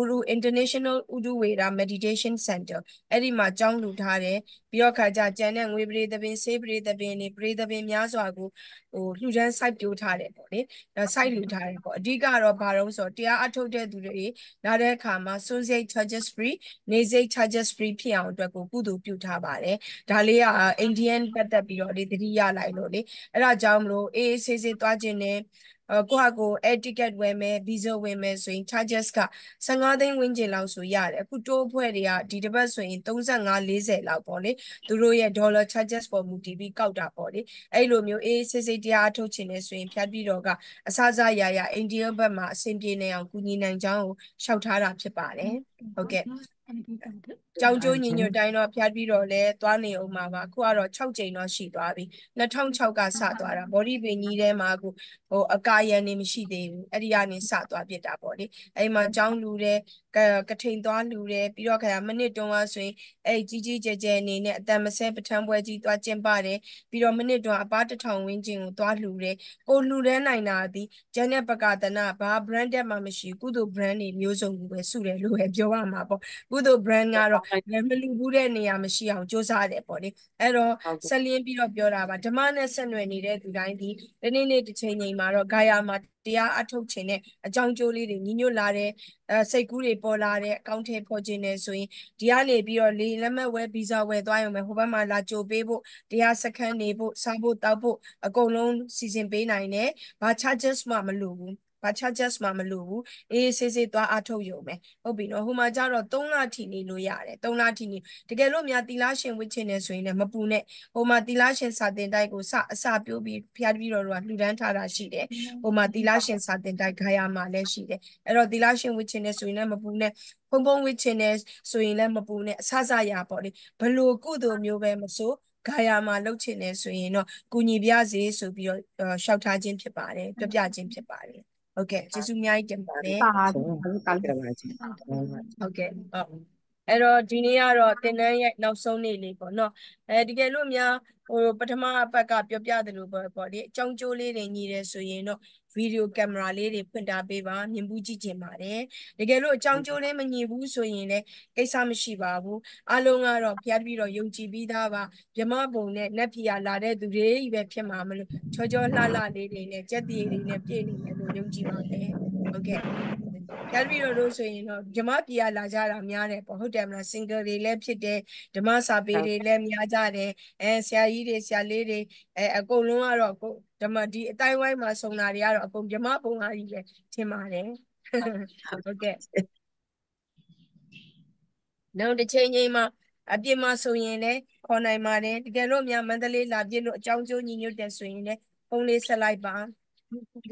Uru International Uduveda Meditation Center အဲ့ဒီမှာကျောင်းလူထားတယ်ပြီးတော့ခါကျကျန်တဲ့ငွေပရိသပင်ဆေးပရိသပင်နေပရိသပင်များစွာကိုဟိုလှူဒန်း site ပြိုးထားတယ်ပေါ့လေအဲ site လူထားတယ်ပေါ့အဓိကတော့ဘာလို့ဆိုတော့တရားအထုတ်တဲ့သူတွေလာတဲ့အခါမှာ social charges free နေစိတ် charges free ဖြစ်အောင်အတွက်ကိုကုသိုလ်ပြုထားပါတယ်ဒါလေးက Indian ပတ်သက်ပြီးတော့လေတတိယလိုက်လို့လေအဲ့ဒါကြောင့်မလို့အေးအေးဆေးဆေးသွားခြင်းနဲ့ ကိုဟာကို air ticket ဝယ်မယ် visa ဝယ်မယ်ဆိုရင် charges က15သိန်းဝန်းကျင်လောက်ဆိုရတယ်အခုတိုးအဖွဲ့တွေကဒီတစ်ပတ်ဆိုရင်35 40လောက်ပေါ့လေသူတို့ရဲ့ dollar charges ပေါ်မူတည်ပြီးကောက်တာပေါ့လေအဲ့လိုမျိုးအေးစစ်စစ်တရားအထုတ်ချင်နေဆိုရင်ဖြတ်ပြီးတော့ကအစားစားရရအိန္ဒိယဘက်မှာအဆင်ပြေနေအောင်ကူညီနိုင်ကြောင်းကိုရှောက်ထားတာဖြစ်ပါတယ်ဟုတ်ကဲ့ကြောင်ကျိုးညီညွတ်တိုင်းတော့ဖျားပြီးတော့လဲသွားနေအောင်ပါပါအခုကတော့6ကြိမ်တော့ရှိသွားပြီ2006ကစသွားတာဘော်ဒီပင်ကြီးထဲမှာအခုဟိုအကာရန်နေမရှိသေးဘူးအဲ့ဒီကနေစသွားပြစ်တာပေါ့လေအဲ့မှာကြောင်းလူတဲ့ကထိန်သွားလူတယ်ပြီးတော့ခါမနစ်တုံးကဆိုရင်အဲ့ကြီးကြီးကျယ်ကျယ်အနေနဲ့အတန်မဆဲပထမ်းပွဲကြီးသွားကျင်းပတယ်ပြီးတော့မနစ်တုံးအပားတထောင်ဝင်းကျင်ကိုသွားလူတယ်ကိုလူတဲ့နိုင်တာဒီဂျန်နဲ့ပကတနာဘာ branded မှမရှိကုသိုလ် brand တွေမျိုးစုံကိုပဲစုတယ်လို့ပဲပြောရမှာပေါ့ကုသိုလ် brand ကတော့မလူဘူးတဲ့နေရာမရှိအောင်စူးစမ်းတယ်ပေါ့လေအဲ့တော့ဆက်လင်းပြီးတော့ပြောတာပါဓမ္မနဲ့ဆက်နွယ်နေတဲ့သူတိုင်းဒီဒီနေ့နေ့တစ်ချိန်ချိန်မှာတော့ဂါယာမှာတရားအထုတ်ခြင်းနဲ့အကြောင်းကျိုးလေးတွေညီညွတ်လာတဲ့အဲစိတ်ကူးတွေပေါ်လာတဲ့အကောင့်ထဲပေါ်ခြင်းနဲ့ဆိုရင်ဒီကနေပြီးတော့လေလက်မှတ်ဝဲဗီဇာဝယ်သွားရုံပဲဟိုဘက်မှာလာကြိုပေးဖို့တရားစခန်းနေဖို့စားဖို့တောက်ဖို့အကုန်လုံးစီစဉ်ပေးနိုင်တယ်ဘာ charges မှမလိုဘူး ဘာ charges မှမလိုဘူးအေးဆေးဆေးသွားအထုတ်ရုံပဲဟုတ်ပြီနော်ဟိုမှာကျတော့3လထိနေလို့ရတယ်3လထိနေတကယ်လို့များတီလာရှင်ဝစ်ချင်နေဆိုရင်လည်းမပူနဲ့ဟိုမှာတီလာရှင်စာတင်တိုက်ကိုစအစပြိုးပြီးဖျားပြီးတော့လှူဒန်းထားတာရှိတယ်ဟိုမှာတီလာရှင်စာတင်တိုက်ခါရမှာလည်းရှိတယ်အဲ့တော့တီလာရှင်ဝစ်ချင်နေဆိုရင်လည်းမပူနဲ့ဖုံဖုံဝစ်ချင်နေဆိုရင်လည်းမပူနဲ့အဆဆရပေါ့လေဘလို့ကုသိုလ်မျိုးပဲမဆိုဂါယာမှာလှုပ်ချင်နေဆိုရင်တော့ကုညီပြစေဆိုပြီးတော့ရှောက်ထားခြင်းဖြစ်ပါတယ်ပြပြခြင်းဖြစ်ပါတယ် ဟုတ်ကဲ့ကျေးဇူးအများကြီးတင်ပါတယ်ပါဟုတ်ကောင်းတယ်ပါချင်းဟုတ်ကဲ့ဟုတ်အဲ့တော့ဒီနေ့ကတော့သင်တန်းရဲ့နောက်ဆုံးနေ့လေးပေါ့နော်အဲတကယ်လို့များဟိုပထမအပတ်ကပြောပြတယ်လို့ပေါ့ပေါ့လေအကြောင်းကျိုးလေးတွေညီတယ်ဆိုရင်တော့ ဗီဒီယိုကင်မရာလေးတွေဖွင့်ထားပေးပါမြင်ဘူးကြည့်ချင်ပါတယ်တကယ်လို့အကြောင်းကျိုးလေးမညီဘူးဆိုရင်လည်းကိစ္စမရှိပါဘူးအလုံးကတော့ဖျားပြီးတော့ယုံကြည်ပြီးသားပါမြမဘုံနဲ့နက်ဖီယာလာတဲ့သူတွေကြီးပဲဖြစ်မှာမလို့ချောချောလှလှလေးတွေနဲ့ကြက်တည်တွေနဲ့ပြည့်နေတယ်လို့ယုံကြည်ပါတယ်ဟုတ်ကဲ့ ရပြီးတော့လို့ဆိုရင်တော့ဓမ္မပြည်ကလာကြတာများတယ်ပေါ့ဟုတ်တယ်မလား single တွေလည်းဖြစ်တယ်ဓမ္မစာပေတွေလည်းများကြတယ်အဲဆရာကြီးတွေဆရာလေးတွေအဲအကုန်လုံးကတော့ဓမ္မဒီအတိုင်းဝိုင်းမှာဆုံတာတွေကတော့အကုန်ဓမ္မပုံသားကြီးပဲထင်ပါတယ်ဟုတ်ကဲ့နောက်တစ်ချိန်ချိန်မှာအပြင်မှာဆိုရင်လည်းခေါ်နိုင်ပါတယ်တကယ်လို့များမန္တလေးလာပြည့်လို့အကြောင်းကျိုးညီညွတ်တယ်ဆိုရင်လည်းဖုန်းလေးဆက်လိုက်ပါ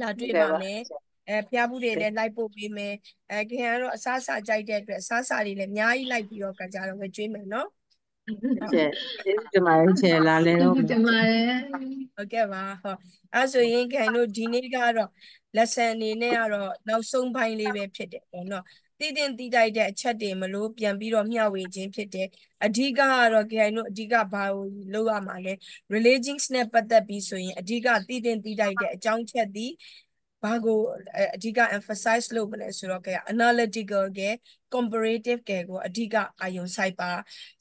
လာတွေ့ပါမယ် အဲဖျားဘူးတွေလည်းလိုက်ပို့ပေးမယ်အဲခင်ဗျားတို့အစားစာကြိုက်တဲ့အတွက်အစားစာတွေလည်းအများကြီးလိုက်ပြီးတော့ကြတော့ဝယ်ကျွေးမယ်နော်ကျဲကျေးဇူးတင်ပါတယ်ချေလာလဲတော့တင်ပါတယ်ဟုတ်ကဲ့ပါဟောအဲဆိုရင်ခင်တို့ဒီနေ့ကတော့ lesson အနေနဲ့ကတော့နောက်ဆုံးပိုင်းလေးပဲဖြစ်တယ်ပေါ့နော်တည်တင်တည်တိုက်တဲ့အချက်တွေမလို့ပြန်ပြီးတော့မျှဝေခြင်းဖြစ်တယ်အဓိကကတော့ကြိုင်တို့အဓိကဘာကိုလုပ်ရမှာလဲ religions နဲ့ပတ်သက်ပြီးဆိုရင်အဓိကတည်တင်တည်တိုက်တဲ့အကြောင်းချက်သည် ဘာကိုအဓိက emphasize လုပ်မလဲဆိုတော့က analytical က comparative ကကိုအဓိကအာယုံစိုက်ပါ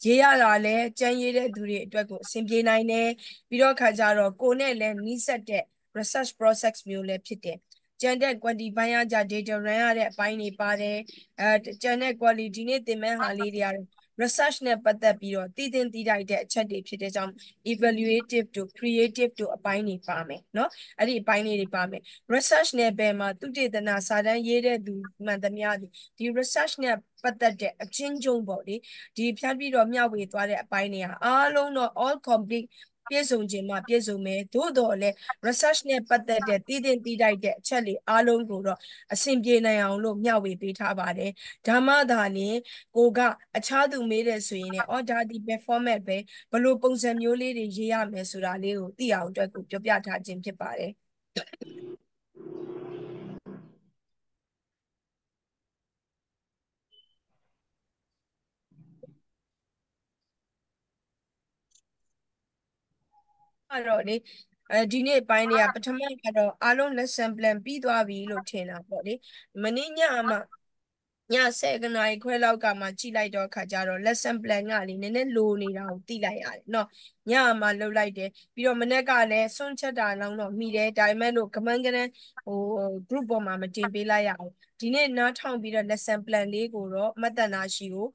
ရေးရတာလည်းကြမ်းရေးတဲ့သူတွေအတွက်ကိုအဆင်ပြေနိုင်တယ်ပြီးတော့ခါကြတော့ကိုနဲ့လည်းနီးစပ်တဲ့ research process မျိုးလည်းဖြစ်တယ်ကျန်တဲ့ quantify ရကြ data run ရတဲ့အပိုင်းတွေပါတယ်အဲကျန်တဲ့ quality နဲ့သင်မဲ့ဟာလေးတွေရတယ် research နဲ့ပတ်သက်ပြီးတော့တည်တင်တည်တိုက်တဲ့အချက်တွေဖြစ်တဲ့ကြောင့် evaluative တို့ creative တို့အပိုင်းတွေပါမယ်เนาะအဲ့ဒီအပိုင်းလေးတွေပါမယ် research နဲ့ဘယ်မှာသူတေသနာစာတမ်းရေးတဲ့သူမှန်သမျှဒီဒီ research နဲ့ပတ်သက်တဲ့အချင်းချင်းပေါ့လေဒီဖြတ်ပြီးတော့မျှဝေသွားတဲ့အပိုင်းတွေကအားလုံးတော့ all complete ပြည့်စုံခြင်းမှပြည့်စုံမယ်သို့တော်လည်း research နဲ့ပတ်သက်တဲ့တည်တင်တည်တိုက်တဲ့အချက်တွေအားလုံးကိုတော့အဆင်ပြေနိုင်အောင်လို့မျှဝေပေးထားပါတယ်ဓမ္မသာလင်ကိုကအခြားသူမေးတယ်ဆိုရင်လည်းအော်ဒါဒီ performance ပဲဘလို့ပုံစံမျိုးလေးတွေရေးရမယ်ဆိုတာလေးကိုသိအောင်အတွက်ကိုပြောပြထားခြင်းဖြစ်ပါတယ် အဲ့တော့လေအဲဒီနေ့ပိုင်းတွေကပထမကတော့အားလုံး lesson plan ပြီးသွားပြီလို့ထင်တာပေါ့လေမနေ့ညမှ ည7နာရီခွဲလောက်ကမှကြည့်လိုက်တော့ခါကြတော့ lesson plan ကလေနည်းနည်းလိုနေတာကိုသိလိုက်ရတယ်เนาะညမှာလှုပ်လိုက်တယ်ပြီးတော့မနေ့ကလည်းစွန့်ချက်တာလောင်းတော့မိတယ်ဒါပေမဲ့လို့ကမန်းကရန်ဟို group ပေါ်မှာမတင်ပေးလိုက်ရအောင်ဒီနေ့နားထောင်ပြီးတော့ lesson plan လေးကိုတော့မတ်တနာရှိကို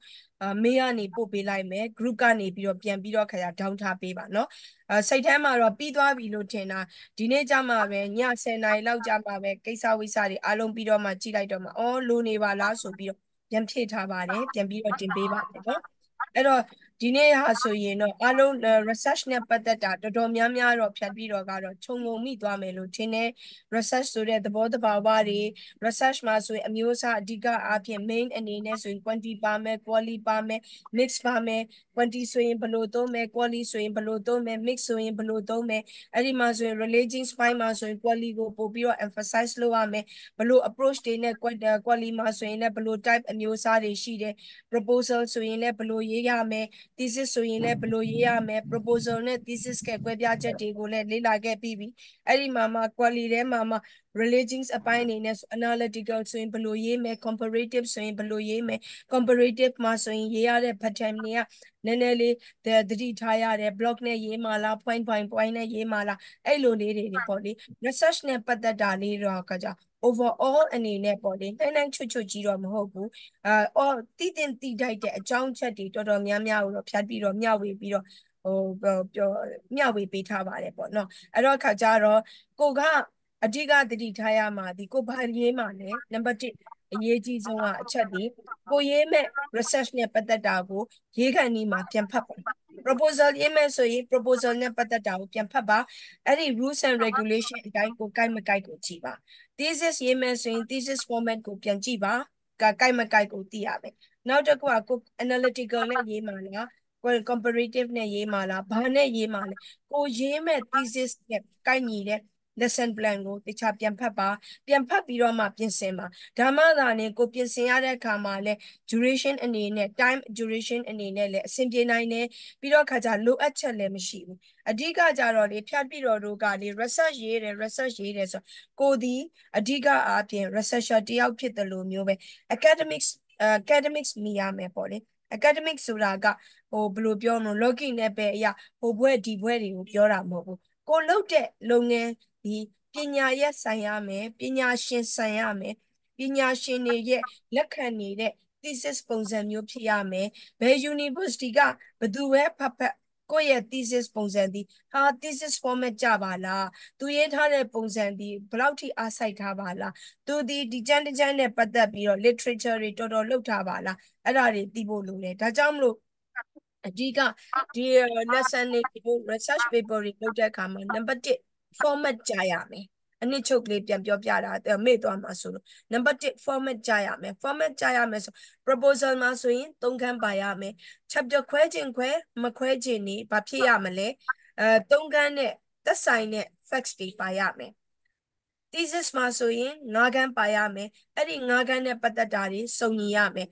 အမေကနေပို့ပေးလိုက်မယ် group ကနေပြီးတော့ပြန်ပြီးတော့ခါရ down ထားပေးပါเนาะအဲစိတ်ထဲမှာတော့ပြီးသွားပြီလို့ထင်တာဒီနေ့ကြမှာပဲည10နာရီလောက်ကြမှာပဲကိစ္စဝိစ္စတွေအားလုံးပြီးတော့မှကြည့်လိုက်တော့မှအော်လိုနေပါလားဆိုပြီးတော့ပြန်ဖြည့်ထားပါတယ်ပြန်ပြီးတော့တင်ပေးပါတယ်เนาะအဲ့တော့ ဒီနေ့ဟာဆိုရင်တော့အားလုံး research နဲ့ပတ်သက်တာတော်တော်များများတော့ဖြတ်ပြီးတော့ကတော့ခြုံငုံမိသွားမယ်လို့ထင်တယ် research ဆိုတဲ့သဘောတဘာဝတွေ research မှာဆိုရင်အမျိုးအစားအဓိကအားဖြင့် main အနေနဲ့ဆိုရင် quantity ပါမယ် quality ပါမယ် mix ပါမယ် quantity ဆိုရင်ဘယ်လိုသုံးမယ် quality ဆိုရင်ဘယ်လိုသုံးမယ် mix ဆိုရင်ဘယ်လိုသုံးမယ်အဲ့ဒီမှာဆိုရင် relating spine မှာဆိုရင် quality ကိုပို့ပြီးတော့ emphasize လုပ်ရမယ်ဘယ်လို approach တွေနဲ့ quality မှာဆိုရင်လည်းဘယ်လို type အမျိုးအစားတွေရှိတယ် proposal ဆိုရင်လည်းဘယ်လိုရေးရမယ် thesis ဆိုရင်လည်းဘယ်လိုရေးရမယ် proposal နဲ့ thesis ကကွဲပြားချက်တွေကိုလည်းလေ့လာခဲ့ပြီးပြီအဲ့ဒီမှာမှ quality ထဲမှာမှ relations အပိုင်းအနေနဲ့ analytical ဆိုရင်ဘယ်လိုရေးမယ် comparative ဆိုရင်ဘယ်လိုရေးမယ် comparative မှာဆိုရင်ရေးရတဲ့ pattern တွေကနည်းနည်းလေးသတိထားရတယ် block နဲ့ရေးမှာလား point point point နဲ့ရေးမှာလားအဲ့လိုလေးတွေပေါ့လေ research နဲ့ပတ်သက်တာလေးတော့ကကြ overall အနေနဲ့ပေါ့လေနှိုင်းနှိုင်းချွတ်ချွတ်ကြီးတော့မဟုတ်ဘူးအာအော်တည်တင်တည်ထိုက်တဲ့အကြောင်းချက်တွေတော်တော်များများကိုတော့ဖြတ်ပြီးတော့မျှဝေပြီးတော့ဟိုပြောမျှဝေပေးထားပါတယ်ပေါ့နော်အဲ့တော့ခါကြတော့ကိုက အဓိကတတိထားရမှာဒီကိုဘာရေးမှာလဲနံပါတ်1အရေးကြီးဆုံးကအချက်ဒီကိုရေးမဲ့ research နဲ့ပတ်သက်တာကိုရေးခန့်နီးမှာပြန်ဖတ်ပါ proposal ရေးမယ်ဆိုရင် proposal နဲ့ပတ်သက်တာကိုပြန်ဖတ်ပါအဲ့ဒီ rules and regulation အတိုင်းကိုကိုက်မကိုက်ကိုကြည့်ပါ thesis ရေးမယ်ဆိုရင် thesis format ကိုပြန်ကြည့်ပါကကိုက်မကိုက်ကိုသိရမယ်နောက်တစ်ခုကကို analytical နဲ့ရေးမှာလား comparative နဲ့ရေးမှာလားဘာနဲ့ရေးမှာလဲကိုရေးမဲ့ thesis နဲ့ကိုက်ညီတဲ့ lesson plan ကိုတခြားပြန်ဖတ်ပါပြန်ဖတ်ပြီးတော့မှပြင်ဆင်ပါဒါမှသာねကိုပြင်ဆင်ရတဲ့အခါမှာလဲ duration အနေနဲ့ time duration အနေနဲ့လည်းအဆင်ပြေနိုင်တယ်ပြီးတော့ခါကြလိုအပ်ချက်လည်းမရှိဘူးအဓိကကြတော့လေဖြတ်ပြီးတော့တို့ကလေ research ရေးတယ် research ရေးတယ်ဆိုကိုဒီအဓိကအားဖြင့် researcher တယောက်ဖြစ်တယ်လို့မျိုးပဲ academics academics မြင်ရမယ်ပေါ့လေ academic ဆိုတာကဟိုဘယ်လိုပြောမလို့ login နဲ့ပဲအရာဟိုဘွဲ့ဒီဘွဲ့တွေကိုပြောတာမဟုတ်ဘူးကိုလုပ်တဲ့လုပ်ငန်း ဒီပညာရက်ဆိုင်ရမယ်ပညာရှင်ဆိုင်ရမယ်ပညာရှင်တွေရဲ့လက်ခံနေတဲ့ thesis ပုံစံမျိုးဖြစ်ရမယ်ဘယ် university ကဘယ်သူပဲဖတ်ဖတ်ကိုယ့်ရဲ့ thesis ပုံစံဒီဟာ thesis format ကြပါလားသူရေးထားတဲ့ပုံစံဒီဘယ်လောက်ထိအားစိုက်ထားပါလားသူဒီဒီကျန်းတကျန်းနဲ့ပတ်သက်ပြီးတော့ literature တွေတော်တော်လုပ်ထားပါလားအဲ့ဒါတွေသိဖို့လိုတယ်ဒါကြောင့်မလို့အဓိကဒီ lesson တွေ research paper တွေလုပ်တဲ့အခါမှာ number 1 format ကြရမယ်အနည်းချုပ်လေးပြန်ပြောပြတာမေ့သွားမှာဆိုလို့ number 1 format ကြရမယ် format ကြရမယ်ဆို proposal မှာဆိုရင်သုံးခန်းပါရမယ် chapter ခွဲခြင်းခွဲမခွဲခြင်းနေဘာဖြစ်ရမလဲအဲသုံးခန်းနဲ့သက်ဆိုင်တဲ့ facts တွေပါရမယ် thesis မှာဆိုရင်၅ခန်းပါရမယ်အဲ့ဒီ၅ခန်းနဲ့ပတ်သက်တာတွေစုံညီရမယ်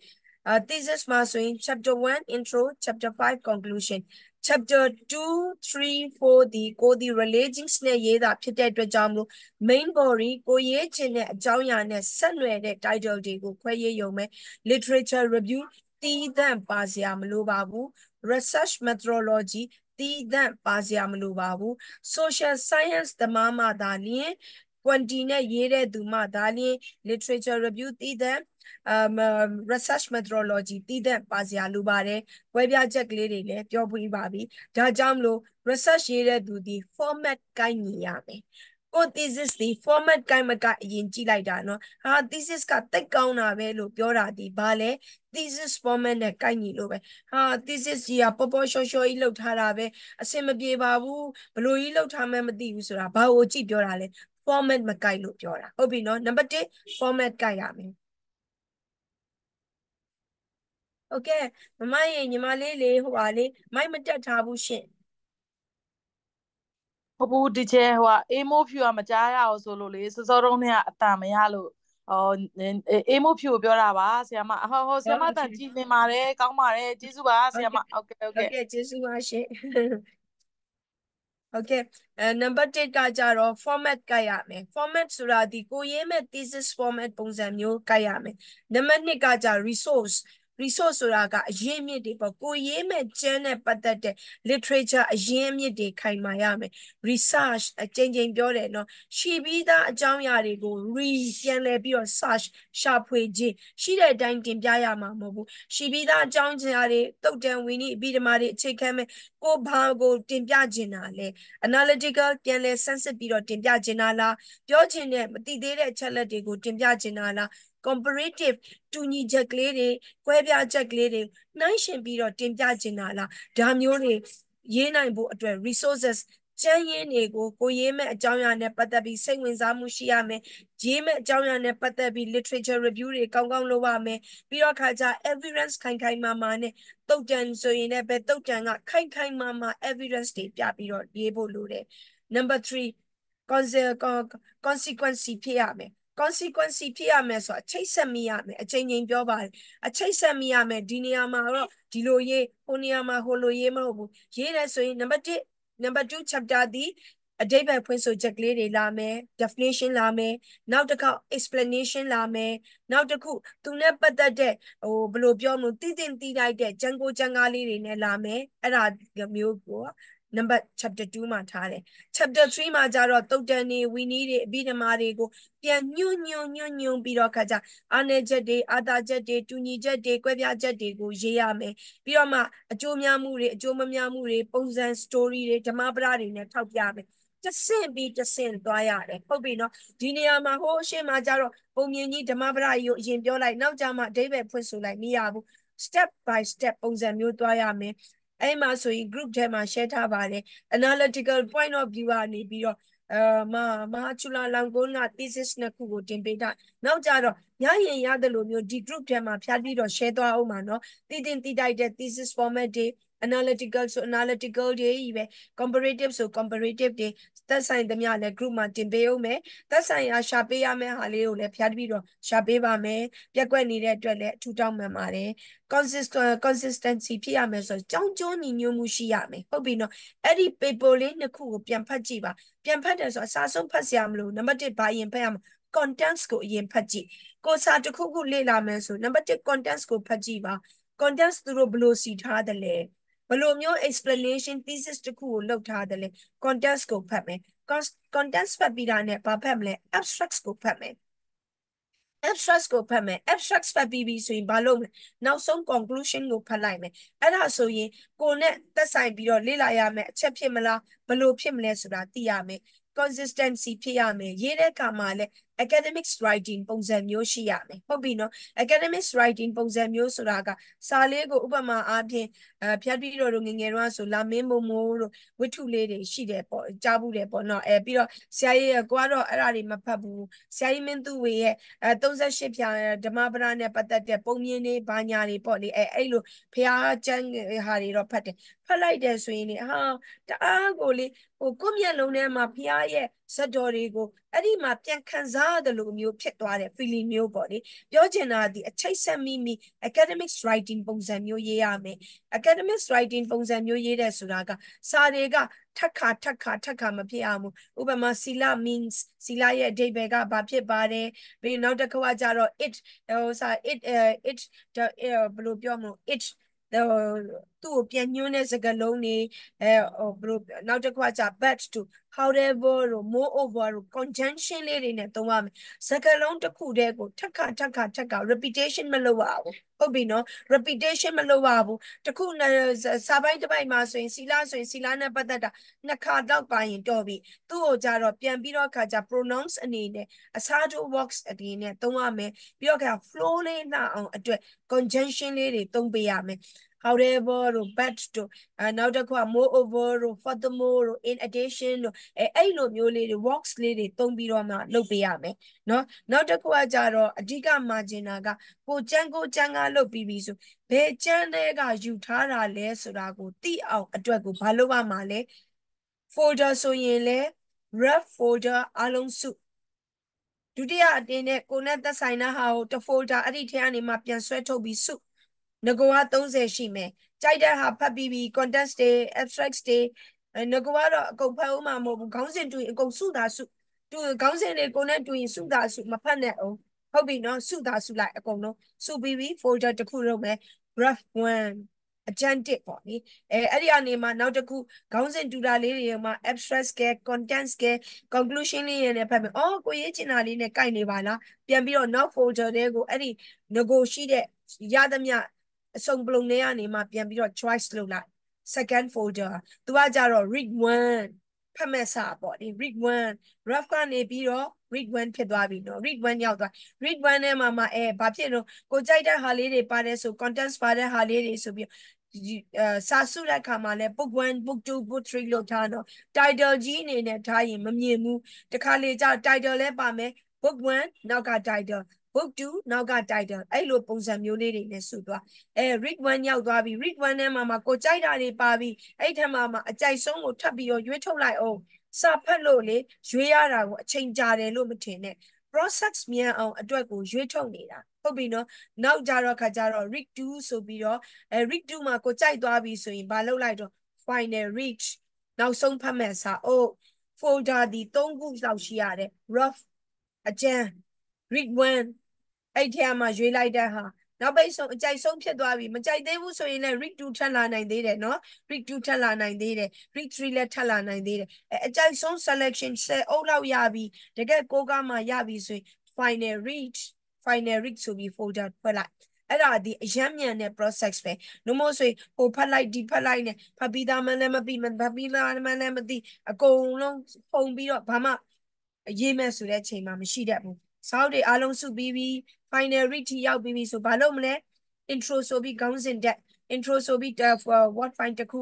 အဲ thesis မှာဆိုရင် chapter 1 intro chapter 5 conclusion chapter 2 3 4ဒီကိုဒီ relations နဲ့ရေးတာဖြစ်တဲ့အတွက်ကြောင့်မလို့ main body ကိုရေးချင်တဲ့အကြောင်းအရာနဲ့ဆက်နွယ်တဲ့ title တွေကိုခွဲရေးရုံပဲ literature review တီးသန့်ပါစရာမလိုပါဘူး research methodology တီးသန့်ပါစရာမလိုပါဘူး social science သမားမှသာလျှင် quantity နဲ့ရေးတဲ့သူမှဒါလျှင် literature review တည်တဲ့ um research methodology တည်တဲ့ပါစရာလိုပါတယ်။ဝဲပြချက်ကလေးတွေလည်းပြောပြပါပြီ။ဒါကြောင့်မလို့ research ရေးတဲ့သူဒီ format ကိုင်းညီရမယ်။ကို thesis ဒီ format ကိုင်းမကအရင်ကြည့်လိုက်တာနော်။ဟာ thesis ကတိတ်ကောင်းတာပဲလို့ပြောတာဒီဘာလဲ thesis format နဲ့ကိုင်းညီလို့ပဲ။ဟာ thesis ကြီးကပေါ်ပေါ်ရှော့ရှော့ကြီးလောက်ထားတာပဲအဆင်မပြေပါဘူး။ဘလို့ကြီးလောက်ထားမှမသိဘူးဆိုတာဘာကိုကြည့်ပြောတာလဲ format မကိုက်လို့ပြောတာဟုတ်ပြီနော်နံပါတ်1 format ကိုက်ရမယ် โอเคမမရေညီမလေးလေးဟိုပါလေးမိုက်မတက်ထားဘူးရှင်ဟုတ်ဘူးဒီချဲဟိုကအေးမိုးဖြူကမကြားရအောင်ဆိုလို့လေစောစောတုန်းကအတန်မရလို့ဟောအေးမိုးဖြူကိုပြောတာပါဆရာမဟောဟောဆရာမတန်ကြည်နေပါတယ်ကောင်းပါတယ်ကျေးဇူးပါဆရာမဟုတ်ကဲ့ဟုတ်ကဲ့ဟုတ်ကဲ့ကျေးဇူးပါရှင် ဟုတ်ကဲ့အဲ number 1ကကြတော့ format ကတ်ရမယ် format ဆိုတာဒီကိုရေးမဲ့ thesis format ပုံစံမျိုးကတ်ရမယ် number 2ကကြ resource resource ဆိုတာကအရင်းမြစ်တွေပေါ့ကိုရေးမဲ့ကျမ်းနဲ့ပတ်သက်တဲ့ literature အရင်းမြစ်တွေခိုင်မာရမယ် research အကြိမ်ကြိမ်ပြောတယ်နော်ရှိပြီးသားအကြောင်းအရာတွေကို re ပြန်လဲပြီးတော့ search ရှာဖွေခြင်းရှိတဲ့အတိုင်းတင်ပြရမှာမဟုတ်ဘူးရှိပြီးသားအကြောင်းအရာတွေတုတ်တန်ဝီနည်းအပြီးဓမ္မတွေအခြေခံမဲ့ကိုဘာကိုတင်ပြခြင်းတာလဲ analytical ပြန်လဲဆန်းစစ်ပြီးတော့တင်ပြခြင်းတာလားပြောခြင်းနဲ့မသိသေးတဲ့အချက်လက်တွေကိုတင်ပြခြင်းတာလား comparative တူညီချက်ကလေးတွေ၊ကွဲပြားချက်ကလေးတွေနှိုင်းယှဉ်ပြီးတော့တင်ပြချင်တာလားဒါမျိုးတွေရေးနိုင်ဖို့အတွက် resources ကျန်းရင်းတွေကိုကိုရေးမဲ့အကြောင်းအရာနဲ့ပတ်သက်ပြီးစိတ်ဝင်စားမှုရှိရမယ်။ရေးမဲ့အကြောင်းအရာနဲ့ပတ်သက်ပြီး literature review တွေကောင်းကောင်းလုပ်ရမယ်။ပြီးတော့ခါကျ evidence ခိုင်ခိုင်မာမာနဲ့တုတ်တန်ဆိုရင်လည်းပဲတုတ်တန်ကခိုင်ခိုင်မာမာ evidence တွေပြပြီးတော့ရေးဖို့လိုတယ်။ number 3 consequence ဖြစ်ရမယ် consequence ဖြစ်ရမယ်ဆိုအချိတ်ဆက်မိရမယ်အချိန်ချင်းပြောပါတယ်အချိတ်ဆက်မိရမယ်ဒီနေရာမှာတော့ဒီလိုရေးဟိုနေရာမှာဟိုလိုရေးမဟုတ်ဘူးရေးတယ်ဆိုရင် number 1 number 2 chapter ဒီအဓိပ္ပာယ်ဖွင့်ဆိုချက်ကလေးတွေလာမယ် definition လာမယ်နောက်တစ်ခါ explanation လာမယ်နောက်တစ်ခုသူနဲ့ပတ်သက်တဲ့ဟိုဘယ်လိုပြောမလို့တည်တင်တည်လိုက်တဲ့ဂျန်ကိုဂျန်ကားလေးတွေနဲ့လာမယ်အဲ့ဒါမျိုးကို number chapter 2မှာထားတယ် chapter 3မှာကျတော့တုတ်တန်တွေဝီနီးတွေအဘိဓမ္မာတွေကိုပြန်ညွန့်ညွန့်ညွန့်ညွန့်ပြီးတော့ခါကြအာနယ်ချက်တွေအာသာချက်တွေတူညီချက်တွေကွဲပြားချက်တွေကိုရေးရမယ်ပြီးတော့မှအကျိုးများမှုတွေအကျိုးမများမှုတွေပုံစံ story တွေဓမ္မပဒတွေနဲ့ထောက်ပြမယ်တဆင့်ပြီးတဆင့်သွားရတယ်ဟုတ်ပြီနော်ဒီနေရာမှာဟိုအရှိမကျတော့ပုံမြင်ကြီးဓမ္မပဒကြီးကိုအရင်ပြောလိုက်နောက်ကြမှာအဓိပ္ပာယ်ဖွင့်ဆိုလိုက်မရဘူး step by step ပုံစံမျိုးသွားရမယ် အဲ့မှာဆိုရင် group ထဲမှာ share ထားပါတယ် analytical point of view ကနေပြီးတော့အာမမဟာချူလာလောင်ကုန်းက thesis နှစ်ခုကိုတင်ပေးတာနောက်ကြတော့ရရင်ရတယ်လို့မျိုးဒီ group ထဲမှာဖြားပြီးတော့ share သွားအောင်ပါနော်တည်တင်တည်တိုက်တဲ့ thesis format တွေ analytical ဆို analytical တွေကြီးပဲ comparative ဆို comparative တွေသက်ဆိုင်သမျှလည်း group မှာတင်ပေးအောင်မယ်သက်ဆိုင်ရာရှာပေးရမယ့်ဟာလေးကိုလည်းဖြားပြီးတော့ရှာပေးပါမယ်ပြက်ကွက်နေတဲ့အတွက်လည်းအထူးတောင်းပန်ပါတယ် consistent consistency ဖြစ်ရမယ်ဆိုကြောင်းကျိုးညီညွတ်မှုရှိရမယ်ဟုတ်ပြီနော်အဲ့ဒီ paper လေးနှစ်ခုကိုပြန်ဖတ်ကြည့်ပါပြန်ဖတ်တယ်ဆိုအစားဆုံးဖတ်စရာမလိုနံပါတ်1ဘာရင်ဖတ်ရမှာ contents ကိုအရင်ဖတ်ကြည့်ကိုစာတစ်ခုခုလေ့လာမယ်ဆိုနံပါတ်1 contents ကိုဖတ်ကြည့်ပါ contents သူတို့ဘယ်လိုစီထားတယ်လဲ ဘယ်လိုမျိုး explanation thesis တခုကိုလုပ်ထားတယ်လဲ context ကိုဖတ်မယ် context ဖတ်ပြီးတာနဲ့ဘာဖတ်မလဲ abstracts ကိုဖတ်မယ် abstract ကိုဖတ်မယ် abstract ဖတ်ပြီးပြီဆိုရင်ဘာလုပ်မလဲနောက်ဆုံး conclusion ကိုဖတ်လိုက်မယ်အဲ့ဒါဆိုရင်ကိုနဲ့သက်ဆိုင်ပြီးတော့လေ့လာရမယ်အချက်ဖြစ်မလားဘယ်လိုဖြစ်မလဲဆိုတာသိရမယ် consistency ဖြစ်ရမယ်ရေးတဲ့အခါမှာလည်း academics writing ပုံစံမျိုးရှိရမယ်ဟုတ်ပြီနော် academics writing ပုံစံမျိုးဆိုတာကစာလေးကိုဥပမာအားဖြင့်အဲဖြတ်ပြီးတော့ငငယ်တော့ဆိုလာမင်းမမိုးတို့ဝိထုလေးတွေရှိတယ်ပေါ့ကြားဘူးတယ်ပေါ့နော်အဲပြီးတော့ဆရာကြီးကိုကတော့အဲ့ဒါတွေမဖတ်ဘူးဆရာကြီးမင်းသူဝေရဲ့အဲ38ဖြာဓမ္မပဒနဲ့ပတ်သက်တဲ့ပုံမြင်တွေဘာညာတွေပေါ့လေအဲအဲ့လိုဖះကျမ်းဟာတွေတော့ဖတ်တယ်ဖတ်လိုက်တယ်ဆိုရင်လေဟာတအားကိုလေဟိုကိုယ့်မျက်လုံးထဲမှာဖះရဲ့ ဇက်တော်တွေကိုအဲ့ဒီမှာပြန်ခံစားရတယ်လို့မျိုးဖြစ်သွားတဲ့ feeling မျိုးပေါ့လေပြောချင်တာဒီအချိတ်ဆက်မိမိ academics writing ပုံစံမျိုးရေးရမယ် academics writing ပုံစံမျိုးရေးတဲ့ဆိုတာကစာတွေကထက်ခါထက်ခါထက်ခါမဖြစ်အောင်ဥပမာ sila means sila ရဲ့အဓိပ္ပာယ်ကဘာဖြစ်ပါတယ်ပြီးနောက်တစ်ခါကျတော့ it ဟိုစာ it it ဘယ်လိုပြောမလို့ it သူ့ကိုပြန်ညွှန်းတဲ့စကားလုံးတွေအဲဟိုဘယ်လိုနောက်တစ်ခါကျ but to however တို့ moreover တို့ conjunction လေးတွေနဲ့သုံးရမယ်စကားလုံးတစ်ခုတည်းကိုထပ်ခါထပ်ခါထပ်ခါ repetition မလုပ်ရဘူးဟုတ်ပြီနော် repetition မလုပ်ရဘူးတခုစာပိုင်းတစ်ပိုင်းမှာဆိုရင်စီလာဆိုရင်စီလာနဲ့ပတ်သက်တာနှစ်ခါတော့ပါရင်တော်ပြီသူ့ကိုကြတော့ပြန်ပြီးတော့ခါကျ pronounce အနေနဲ့အစားထိုး works အနေနဲ့သုံးရမယ်ပြီးတော့ခါ flow လေးနှအောင်အတွက် conjunction လေးတွေသုံးပေးရမယ် however တို့ but တို့နောက်တစ်ခုက moreover တို့ furthermore တို့ in addition တို့အဲအဲ့လိုမျိုးလေးတွေ works လေးတွေသုံးပြီးတော့မှလုပ်ပေးရမယ်နော်နောက်တစ်ခုကကြတော့အဓိက margin ကကိုကျန်းကိုကျန်းကလုပ်ပြီးပြီဆိုဘယ်ကျန်းတွေကယူထားတာလဲဆိုတာကိုသိအောင်အတွက်ကိုဘာလုပ်ရမှာလဲ folder ဆိုရင်လဲ ref folder အလုံးစုဒုတိယအတင်းနဲ့ကိုနဲ့သက်ဆိုင်တဲ့ဟာကိုတ folder အဲ့ဒီထဲကနေမှပြန်ဆွဲထုတ်ပြီးစု ငကောက30ရှိမယ်ကြိုက်တဲ့ဟာဖတ်ပြီးပြီး contents တွေ abstracts တွေအဲငကောကတော့အကုန်ဖတ်ဦးမှာမဟုတ်ဘူးခေါင်းစဉ်တူရင်အကုန်စုတာစုတူခေါင်းစဉ်တွေကိုနဲ့တူရင်စုတာစုမဖတ်နဲ့အောင်ဟုတ်ပြီနော်စုတာစုလိုက်အကုန်လုံးစုပြီးပြီ folder တစ်ခုလုံးမယ် graph 1အကျန်းတစ်ပေါ့နိအဲအဲ့ဒီအနေမှာနောက်တစ်ခုခေါင်းစဉ်တူတာလေးတွေမှာ abstract scale content scale conclusion လေးတွေနဲ့ဖတ်မယ်အော်ကိုရေးချင်တာလေးနဲ့ကိုက်နေပါလားပြန်ပြီးတော့နောက် folder တွေကိုအဲ့ဒီ logo ရှိတဲ့ရသမျှ အစုံပလုံတွေကနေမှပြန်ပြီးတော့ choice လုပ်လိုက် second folder သူကကြတော့ read 1ဖတ်မဲ့စာပေါ့ဒီ read 1 rough ကနေပြီးတော့ read 1ဖြစ်သွားပြီနော် read 1ရောက်သွား read 1ထဲမှာမှအဲဘာဖြစ်လို့ကိုကြိုက်တဲ့ဟာလေးတွေပါတယ်ဆို contents ပါတဲ့ဟာလေးတွေဆိုပြီးအဲစာစုတဲ့ခါမှာလဲ book 1 book 2 book 3လို့ထားတော့ title ကြီးအနေနဲ့ထားရင်မမြင်ဘူးတခါလေကြာ title လဲပါမယ် book 1နောက်က title book 2နောက်က title အဲ့လိုပုံစံမျိုးလေးတွေနဲ့စုသွားအဲ read 1ရောက်သွားပြီ read 1ထဲမှာမှာကိုကြိုက်တာတွေပါပြီအဲ့ထက်မှာမှာအကြိုက်ဆုံးကိုထပ်ပြီးတော့ရွေးထုတ်လိုက်အောင်စာဖတ်လို့လေရွေးရတာကိုအချိန်ကြာတယ်လို့မထင်နဲ့ process မြန်အောင်အတွက်ကိုရွေးထုတ်နေတာဟုတ်ပြီနော်နောက်ကြတော့ခါကြတော့ read 2ဆိုပြီးတော့အဲ read 2မှာကိုကြိုက်သွားပြီဆိုရင်မလုပ်လိုက်တော့ final reach နောက်ဆုံးဖတ်မဲ့စာအိုး folder ဒီ၃ခုလောက်ရှိရတယ် rough အကျန်း read 1 အဲ့ထဲမှာရွေးလိုက်တဲ့ဟာနောက်ပိတ်ဆုံးအကြိုက်ဆုံးဖြစ်သွားပြီမကြိုက်သေးဘူးဆိုရင်လည်း read 2ထပ်လာနိုင်သေးတယ်နော် read 2ထပ်လာနိုင်သေးတယ် read 3လည်းထပ်လာနိုင်သေးတယ်အဲအကြိုက်ဆုံး selection 10အုပ်လောက်ရပြီတကယ်ကိုကမှရပြီဆိုရင် final read final read ဆိုပြီး folder ဖွဲ့လိုက်အဲ့ဒါဒီအယမ်းမြန်တဲ့ process ပဲလို့မို့ဆိုရင်ဟိုဖတ်လိုက်ဒီဖတ်လိုက်နဲ့ဖတ်ပြီးသားမှလည်းမပြီးမဖတ်ပြီးသားမှလည်းမသိအကုန်လုံးပုံပြီးတော့ဘာမှရေးမဲ့ဆိုတဲ့ချိန်မှာမရှိတတ်ဘူးစောက်တွေအားလုံးစုပြီးပြီး final read ထိရောက်ပြီးပြီဆိုဘာလို့မလဲ intro ဆိုပြီးခေါင်းစဉ်တက် intro ဆိုပြီး what find တခု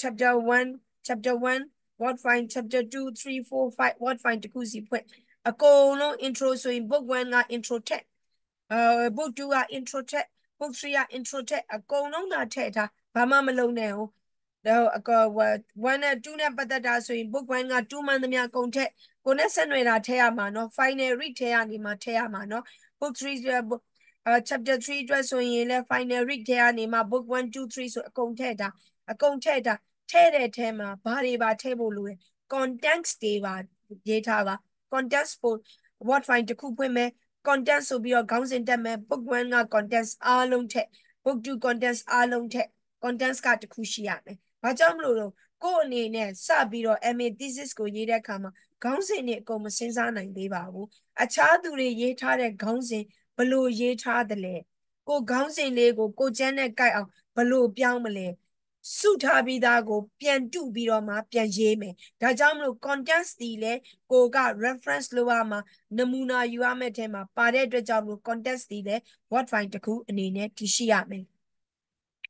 chapter 1 chapter 1 what find chapter 2 3 4 5 what find တခုစီဖွင့်အကုန်လုံး intro ဆိုရင် book 1က intro ထက်အဲ book 2က intro ထက် book 3က intro ထက်အကုန်လုံးသာထည့်ထားဘာမှမလုံးနဲ့ဟုတ်တော့အကော1နဲ့2နဲ့ပတ်သက်တာဆိုရင် book 1က2မှန်သမျှကုန်ထက်ကိုနဲ့ဆက်နွယ်တာထည့်ရမှာနော် final read ထည့်ရနေမှာထည့်ရမှာနော် book 3အဲ chapter 3အတွက်ဆိုရင်လည်း final read ထဲကနေမှ book 1 2 3ဆိုအကုန်ထည့်တာအကုန်ထည့်တာထည့်တဲ့ထဲမှာဘာတွေပါထည့်ဖို့လိုလဲ context တွေပါရေးထားပါ context ပို့ what find တစ်ခုဖွင့်မယ် content ဆိုပြီးတော့ခေါင်းစဉ်တက်မယ် book 1က contents အားလုံးထက် book 2 contents အားလုံးထက် contents ကတစ်ခုရှိရမယ်။ဘာကြောင့်မလို့တော့ ကို့အနေနဲ့စပြီးတော့ MA thesis ကိုရေးတဲ့အခါမှာခေါင်းစဉ်တွေအကုန်မစင်စားနိုင်သေးပါဘူး။အခြားသူတွေရေးထားတဲ့ခေါင်းစဉ်ဘလို့ရေးထားတယ်လဲကိုခေါင်းစဉ်လေးကိုကိုကျန်းနဲ့ကြိုက်အောင်ဘလို့ပြောင်းမလဲစုထားပြီးသားကို ပြန်တုပြီးတော့မှပြန်ရေးမယ်ဒါကြောင့်မလို့ context ဒီလေကိုက reference လုပ်ရမှာနမူနာယူရမယ့်ထဲမှာပါတဲ့အတွက်ကြောင့်မလို့ context ဒီလေ word file တစ်ခုအနေနဲ့တည်ရှိရမယ်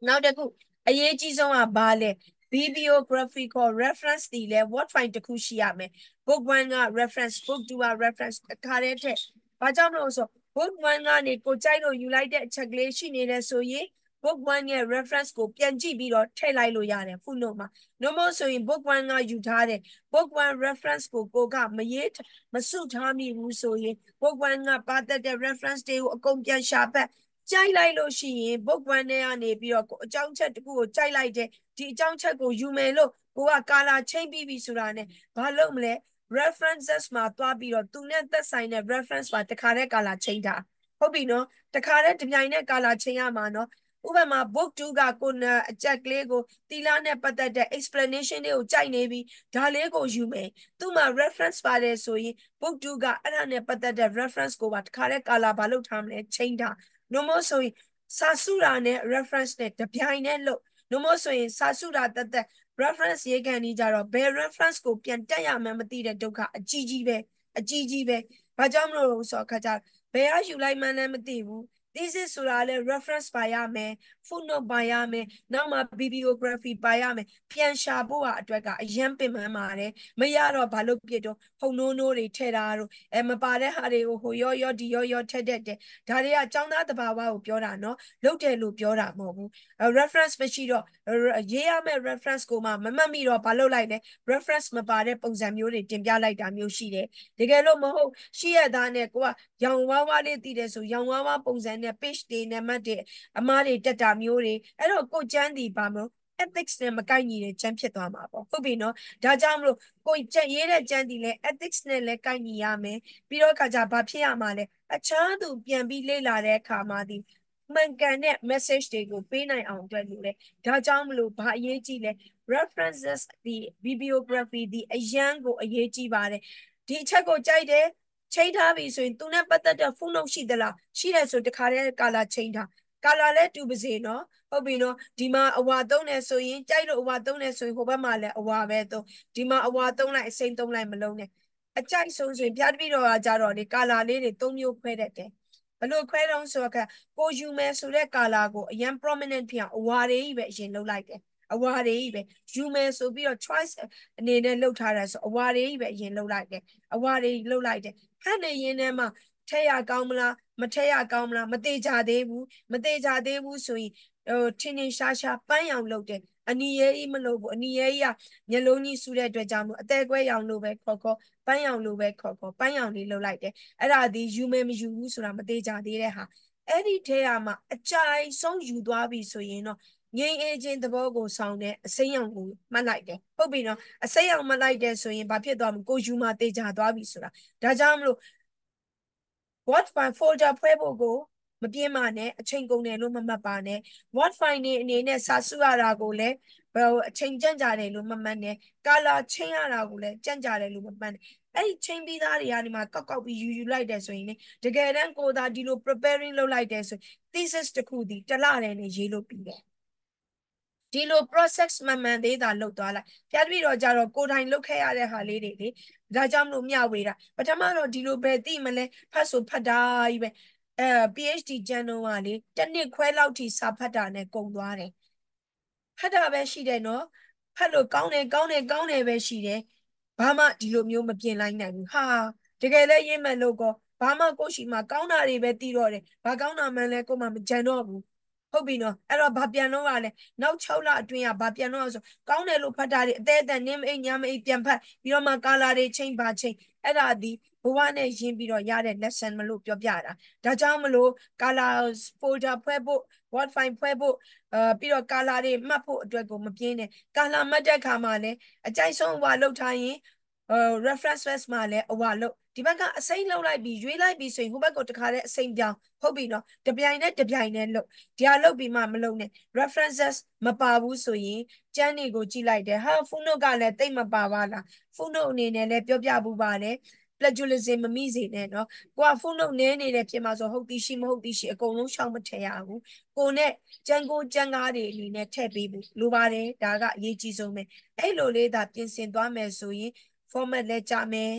နောက်တစ်ခုအရေးကြီးဆုံးကဘာလဲ bibliographical reference ဒီလဲ word file တစ်ခုရှိရမယ် book 1က reference book 2က reference အခါတည်းထက်ဘာကြောင့်မလို့ဆို book 1ကနေကိုကြိုက်လို့ယူလိုက်တဲ့အချက်ကလေးရှိနေတယ်ဆိုရင် book 1ရဲ့ reference ကိုပြန်ကြည့်ပြီးတော့ထည့်လိုက်လို့ရတယ် footnote မှာ။ no more ဆိုရင် book 1ကယူထားတယ် book 1 reference ကိုကိုကမရေးမစုထားမိဘူးဆိုရင် book 1ကပါသက်တဲ့ reference တွေကိုအကုန်ပြန်ရှာပတ် ကြိုက်လိုက်လို့ရှိရင် book 1နဲ့ကနေပြီးတော့အကြောင်းချက်တစ်ခုကိုကြိုက်လိုက်တဲ့ဒီအကြောင်းချက်ကိုယူမယ်လို့ကိုကကာလာချိန်ပြီးပြီဆိုတာနဲ့ဘာလုပ်မလဲ references မှာသွားပြီးတော့သူနဲ့သက်ဆိုင်တဲ့ reference မှာတခါတည်းကာလာချိန်တာဟုတ်ပြီနော်တခါတည်းဒီပြိုင်နဲ့ကာလာချိန်ရမှာနော်ဥပမာ book 2ကကိုအချက်ကလေးကိုတီလာနဲ့ပတ်သက်တဲ့ explanation လေးကိုကြိုက်နေပြီးဒါလေးကိုယူမယ်သူ့မှာ reference ပါတယ်ဆိုရင် book 2ကအဲ့ဒါနဲ့ပတ်သက်တဲ့ reference ကိုပါတခါတည်းကာလာဘာလို့ထားမလဲချိ န်တာနှမို့ဆိုရင်စာစုတာနဲ့ reference နဲ့တပြိုင်နဲ့လို့နှမို့ဆိုရင်စာစုတာတက်တက် reference ရေးခံနေကြတော့ဘယ် reference ကိုပြန်တက်ရမှန်းမသိတဲ့ဒုက္ခအကြီးကြီးပဲအကြီးကြီးပဲဘာကြောင့်မလို့ဆိုတော့ခါကြဘယ်ကယူလိုက်မှန်းလည်းမသိဘူး thesis ဆိုတာလည်း reference ပါရမယ် footnote ပါရမယ်နောက်မှ bibliography ပါရမယ်ပြန်ရှာဖို့ဟာအတွက်ကအရန်ပင်ပန်းပါတယ်မရတော့ဘာလို့ပြစ်တော့ဟုံနိုးနိုးတွေထည့်တာတို့အဲမပါတဲ့ဟာတွေကိုဟိုရောရောဒီရောရောထည့်တတ်တယ်ဒါတွေကចောင်းသားတဘာဝကိုပြောတာနော်လုပ်တယ်လို့ပြောတာမဟုတ်ဘူး reference မရှိတော့ရေးရမယ့် reference ကိုမှမမှတ်မိတော့ဘာလုပ်လိုက်လဲ reference မပါတဲ့ပုံစံမျိုးတွေတင်ပြလိုက်တာမျိုးရှိတယ်တကယ်လို့မဟုတ်ရှိရသားနဲ့ကိုကရောင်ဝါးဝါးလေးတည်တယ်ဆိုရောင်ဝါးဝါးပုံစံနဲ့ page တွေနံပါတ်တွေအမားတွေတက်တာမျိုးတွေအဲ့တော့ကိုကျန်းဒီပါမလို့ ethics နဲ့မကိုက်ညီတဲ့ကျမ်းဖြစ်သွားမှာပေါ့ဟုတ်ပြီနော်ဒါကြောင့်မလို့ကိုကျက်ရေးတဲ့ကျမ်းဒီလဲ ethics နဲ့လည်းကိုက်ညီရမယ်ပြီးတော့အခါကျဘာဖြစ်ရမှာလဲအခြားသူပြန်ပြီးလေ့လာတဲ့အခါမှာဒီမှန်ကန်တဲ့ message တွေကိုပေးနိုင်အောင်အတွက်လို့လေဒါကြောင့်မလို့ဘာအရေးကြီးလဲ references ဒီ bibliography ဒီအရန်ကိုအရေးကြီးပါတယ်ဒီအချက်ကိုကြိုက်တယ် ချိန်ထားပြီဆိုရင်သူနဲ့ပတ်သက်တဲ့ footnote ရှိသလားရှိတယ်ဆိုတခါတည်းကာလာချိန်ထားကာလာလည်းတူပါစေနော်ဟုတ်ပြီနော်ဒီမှာအဝါသုံးတယ်ဆိုရင်ကြိုက်လို့အဝါသုံးတယ်ဆိုရင်ဟိုဘက်မှာလည်းအဝါပဲသုံးဒီမှာအဝါသုံးလိုက်အစိမ့်သုံးလိုက်မလုံးနဲ့အကြိုက်ဆုံးဆိုရင်ဖျားတပိတော်ကကြတော့လေကာလာလေးတွေသုံးမျိုးခွဲတတ်တယ်ဘလို့ခွဲတော့ဆိုတော့ကိုယူမယ်ဆိုတဲ့ကာလာကိုအရင် prominent ဖြစ်အောင်အဝါတွေကြီးပဲအရင်လုပ်လိုက်တယ်အဝါတွေကြီးပဲယူမယ်ဆိုပြီးတော့ choice အနေနဲ့လုပ်ထားတာဆိုအဝါတွေကြီးပဲအရင်လုပ်လိုက်တယ်အဝါတွေလုပ်လိုက်တယ် ဟန်နေရင်းထဲမှာထက်ရကောင်းမလားမထက်ရကောင်းမလားမသေးကြသေးဘူးမသေးကြသေးဘူးဆိုရင်ဟိုထင်းထင်းရှားရှားပန်းရောင်လုပ်တယ်အနီရဲကြီးမလုပ်ဘူးအနီရဲကြီးကမျက်လုံးကြီးဆူတဲ့အတွက်ကြောင့်မို့အသေးကွဲရောင်လို့ပဲခေါ်ခေါ်ပန်းရောင်လို့ပဲခေါ်ခေါ်ပန်းရောင်လေးလုပ်လိုက်တယ်အဲ့ဒါဒီယူမယ်မယူဘူးဆိုတာမသေးကြသေးတဲ့ဟာအဲ့ဒီထဲကမှအကြိုက်ဆုံးယူသွားပြီဆိုရင်တော့ ငိမ့်အေးခြင်းသဘောကိုဆောင်တဲ့အစိမ်းရောင်ကိုမှတ်လိုက်တယ်ဟုတ်ပြီနော်အစိမ်းရောင်မှတ်လိုက်တယ်ဆိုရင်ဘာဖြစ်သွားမလဲကိုယူမှတေချာသွားပြီဆိုတာဒါကြောင့်မလို့ what file folder ဖွဲ့ဖို့ကိုမပြင်းပါနဲ့အချိန်ကုန်တယ်လို့မမှတ်ပါနဲ့ what file နေအနေနဲ့စာစုရတာကိုလည်းဘယ်အချိန်ကြန့်ကြတယ်လို့မမှတ်နဲ့ color ချင်းရတာကိုလည်းကြန့်ကြတယ်လို့မမှတ်နဲ့အဲ့ဒီချင်းပြီးသားတွေကဒီမှာကောက်ကောက်ပြီးယူယူလိုက်တယ်ဆိုရင်လေတကယ်တမ်းကိုသာဒီလို preparing လုပ်လိုက်တယ်ဆို thesis တစ်ခုဒီတစ်လတည်းနဲ့ရေးလို့ပြီးတယ် ဒီလို process မှန်မှန်သေးတာလုပ်သွားလိုက်ဖျားတပည့်တော့ကြတော့ကိုယ်တိုင်လုပ်ခဲ့ရတဲ့ဟာလေးတွေလေဒါကြောင့်မလို့မျှဝေတာပထမတော့ဒီလိုပဲသိမလဲဖတ်ဆိုဖတ်တာကြီးပဲအဲ PhD ကျန်တော့ကလေတစ်နှစ်ခွဲလောက်ထိစာဖတ်တာနဲ့ကုန်သွားတယ်ဖတ်တာပဲရှိတယ်နော်ဖတ်လို့ကောင်းတယ်ကောင်းတယ်ကောင်းတယ်ပဲရှိတယ်ဘာမှဒီလိုမျိုးမပြင်လိုက်နိုင်ဘူးဟာတကယ်လဲရင်းမဲ့လို့ကောဘာမှကိုရှိမှကောင်းတာတွေပဲသိတော့တယ်ဘာကောင်းတာမှန်းလဲကိုမှမကြံတော့ဘူး ဟုတ်ပြီနော်အဲ့တော့ဘာပြန်လို့ရလဲနောက်6လအတွင်းကဘာပြန်လို့ရဆိုကောင်းတယ်လို့ဖတ်တာတွေအသေးအတန်နင်းမအိမ်ညမအိမ်ပြန်ဖတ်ပြီးတော့မှကာလာတွေချိန်ပါချိန်အဲ့ဒါဒီဘဝနဲ့ရင်းပြီးတော့ရတဲ့ lesson မလို့ပြောပြတာဒါကြောင့်မလို့ color folder ဖွဲ့ဖို့ word file ဖွဲ့ဖို့အဲပြီးတော့ color တွေမှတ်ဖို့အတွက်ကိုမပြင်းနဲ့ color မှတ်တဲ့ခါမှာလည်းအကြိုက်ဆုံးဟိုလောက်ထားရင်အဲ reference west မှာလည်းအဝလို့ဒီဘက်ကအစိမ့်လောက်လိုက်ပြီးရွေးလိုက်ပြီးဆိုရင်ဟိုဘက်ကိုတခါတည်းအစိမ့်ပြောင်းဟုတ်ပြီနော်တပြိုင်နဲ့တပြိုင်နဲ့လို့ဒီဟာလောက်ပြီးမှမလုံနဲ့ references မပါဘူးဆိုရင်ကျန်းတွေကိုကြည့်လိုက်တယ်ဟာ footnote ကလည်းတိတ်မပါပါလား footnote အနေနဲ့လည်းပြောပြပူပါတယ် plagiarism မမိစေနဲ့နော်ကိုက footnote နည်းနေတယ်ဖြစ်မှာဆိုဟုတ်သည်ရှိမဟုတ်သည်ရှိအကုန်လုံးရှောင်မထည့်ရဘူးကိုနဲ့ကျန်းကိုကျန်းကားတွေအနေနဲ့ထည့်ပေးဖို့လိုပါတယ်ဒါကအရေးကြီးဆုံးပဲအဲ့လိုလေးဒါပြင်ဆင်သွားမယ်ဆိုရင် format လည်းကြမယ်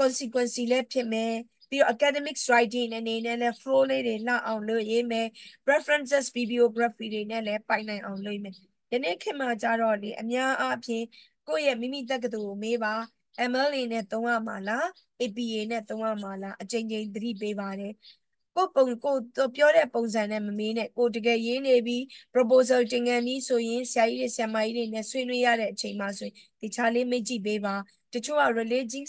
consequence လည်းဖြစ်မယ်ပြီးတော့ academics writing အနေနဲ့လည်း flow လေးတွေလှအောင်လုပ်ရေးမယ် references bibliography တွေနဲ့လည်းပိုင်နိုင်အောင်လုပ်မယ်ယနေ့ခေတ်မှာကြတော့လေအများအားဖြင့်ကိုယ့်ရဲ့မိမိတက္ကသိုလ်ကိုမေးပါ MLA နဲ့သုံးရမှာလား APA နဲ့သုံးရမှာလားအချိန်ချင်းသတိပေးပါတယ်ကိုပုံကိုပြောတဲ့ပုံစံနဲ့မမေးနဲ့ကိုတကယ်ရေးနေပြီး proposal တင်ကန်ပြီးဆိုရင်ဆရာကြီးတွေဆရာမကြီးတွေနဲ့ဆွေးနွေးရတဲ့အချိန်မှာဆိုရင်ဒီချာလေးမေ့ကြည့်ပေးပါ တချို့က religion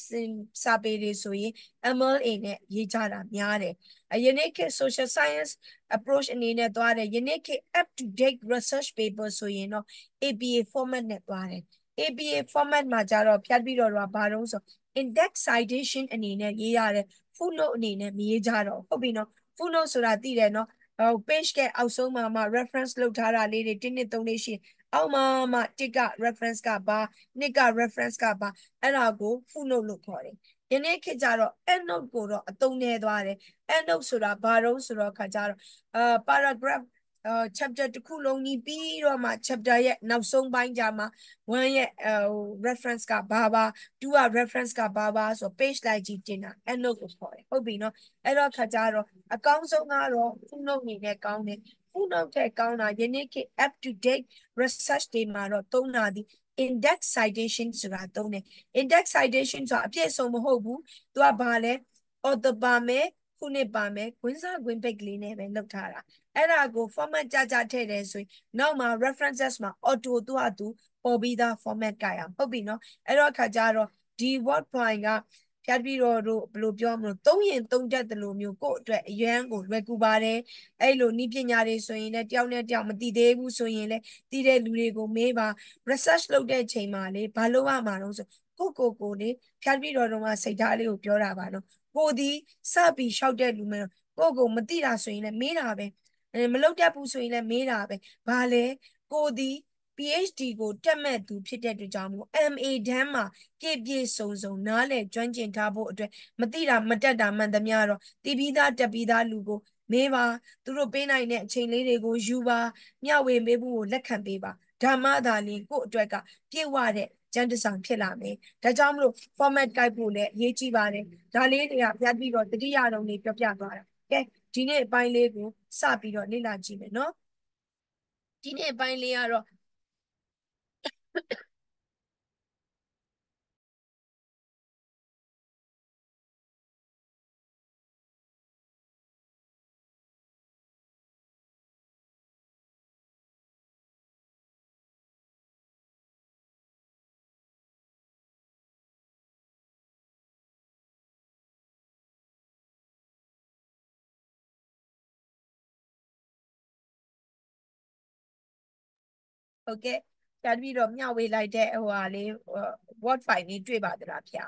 စာပေတွေဆိုရင် MLA နဲ့ရေးကြတာများတယ်အယနေ့ခေတ် social science approach အနေနဲ့သွားတယ်ယနေ့ခေတ် up to date research paper ဆိုရင်တော့ APA format နဲ့သွားတယ် APA format မှာကြတော့ဖြတ်ပြီးတော့ဘာလို့ဆို index citation အနေနဲ့ရေးရတယ် footnote အနေနဲ့မရေးကြတော့ဟုတ်ပြီနော် footnote ဆိုတာသိတယ်နော်ဟို page ကအောက်ဆုံးမှာမှ reference လုပ်ထားတာလေးတွေ1 2 3လေးရှိ အောက်မှာမှတစ်က reference ကဘာနှစ်က reference ကဘာအဲ့ဒါကို footnote လို့ခေါ်တယ်ယနေ့ခေတ်ကျတော့ end note ကိုတော့အသုံးနေသွားတယ် end note ဆိုတာဘာတော့ဆိုတော့ခါကျတော့အာ paragraph အာ chapter တစ်ခုလုံးကြီးပြီးတော့မှ chapter ရဲ့နောက်ဆုံးပိုင်းကြမှာ1ရဲ့ဟို reference ကဘာဘာ2က reference ကဘာဘာဆို page လိုက်ကြည့်တင်တာ end note ကိုခေါ်တယ်ဟုတ်ပြီနော်အဲ့တော့ခါကြတော့အကောင်းဆုံးကတော့ footnote အနေနဲ့ကောင်းတယ် footnote ထက်ကောင်းတာယနေ့ခေတ် up to date research တွေမှာတော့သုံးတာဒီ index citation ဆိုတာသုံးတယ် index citation ဆိုတာအပြည့်အစုံမဟုတ်ဘူးသူကဘာလဲ author ပါမယ်ခုနှစ်ပါမယ်ခွင်းစားခွင်းပိတ်ကလေးနဲ့ပဲလုပ်ထားတာအဲ့ဒါကို format ကြကြထည့်တယ်ဆိုရင်နောက်မှာ references မှာ auto သူ့အတူပေါ်ပြီးသား format ကြရအောင်ဟုတ်ပြီနော်အဲ့တော့အခါကျတော့ဒီ word point က ဖြတ်ပြီးတော့တို့ဘယ်လိုပြောမလို့သုံးရင်သုံးတတ်တယ်လို့မျိုးကိုယ့်အတွက်အရန်ကိုလွယ်ကူပါတယ်အဲ့လိုဤပညာတွေဆိုရင်လည်းတယောက်နဲ့တယောက်မတည်သေးဘူးဆိုရင်လည်းတည်တဲ့လူတွေကိုမေးပါ research လုပ်တဲ့ချိန်မှာလေဘာလို့ရမှာတော့ဆိုကိုကိုကိုလေဖြတ်ပြီးတော့တော့စိတ်ထားလေးကိုပြောတာပါနော်ကိုဒီစပြီးလျှောက်တဲ့လူမျိုးကိုကိုမသိတာဆိုရင်လည်းမေးတာပဲမလုပ်တတ်ဘူးဆိုရင်လည်းမေးတာပဲဘာလဲကိုဒီ PhD ကိုတက်မဲ့သူဖြစ်တဲ့အတွက်ကြောင့်မို့ MA တန်းမှာပြည့်ပြည့်စုံစုံနားလည်ကျွမ်းကျင်ထားဖို့အတွက်မသိတာမတက်တာမှန်သမျှတော့တည်ပြီးသားတက်ပြီးသားလူကိုမေးပါသူတို့ပေးနိုင်တဲ့အချိန်လေးတွေကိုယူပါမျှဝေပေးဖို့ကိုလက်ခံပေးပါဓမ္မသာလင်ကို့အတွက်ကပြည့်ဝတဲ့ကျန်းတဆောင်ဖြစ်လာမယ်ဒါကြောင့်မလို့ format ကိုက်ဖို့လည်းအရေးကြီးပါတယ်ဒါလေးတွေကပြတ်ပြီးတော့တတိယတုံးလေးပြောပြသွားတာကဲဒီနေ့အပိုင်းလေးကိုစပြီးတော့လေ့လာကြည့်မယ်နော်ဒီနေ့အပိုင်းလေးကတော့ Okay. ဟုတ်ကဲ့ပြန်ပြီးတော့မျှဝေလိုက်တဲ့ဟိုဟာလေး word file လေးတွေ့ပါသလားဗျာ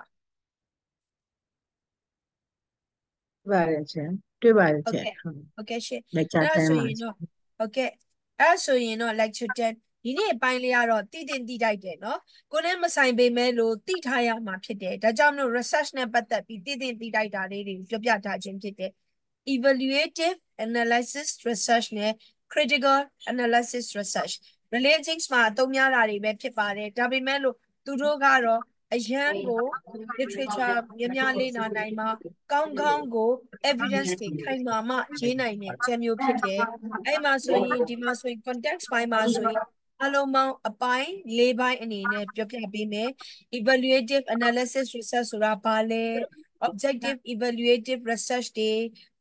ပါတယ်ချင်းတွေ့ပါတယ်ချင်းဟုတ်ကဲ့ရှင် lecture အဲ့ဒါ10ဆိုမှာရင်တော့ဟုတ်ကဲ့အဲ့ဒါဆိုရင်တော့ lecture 10ဒီနေ့အပိုင်းလေးကတော့တည်တင်တည်တိုက်တယ်နော်ကိုလည်းမဆိုင်ပေမဲ့လို့တည်ထားရမှာဖြစ်တယ်ဒါကြောင့်မလို့ research နဲ့ပတ်သက်ပြီးတည်တင်တည်တိုက်တာလေးတွေကိုပြောပြထားခြင်းဖြစ်တယ် evaluative analysis research နဲ့ critical analysis research religions မှာအသုံးများတာတွေပဲဖြစ်ပါတယ်ဒါပေမဲ့လို့သူတို့ကတော့အရန်ကို literature များများလေ့လာနိုင်မှာကောင်းကောင်းကို evidence တွေခိုင်မာမှရေးနိုင်တဲ့ကျမျိုးဖြစ်တယ်အဲ့မှာဆိုရင်ဒီမှာဆိုရင် context ပိုင်းမှာဆိုရင်အလုံးပေါင်းအပိုင်း၄ပိုင်းအနေနဲ့ပြောပြပေးမယ် evaluative analysis research ဆိုတာဘာလဲ objective evaluative research တွေ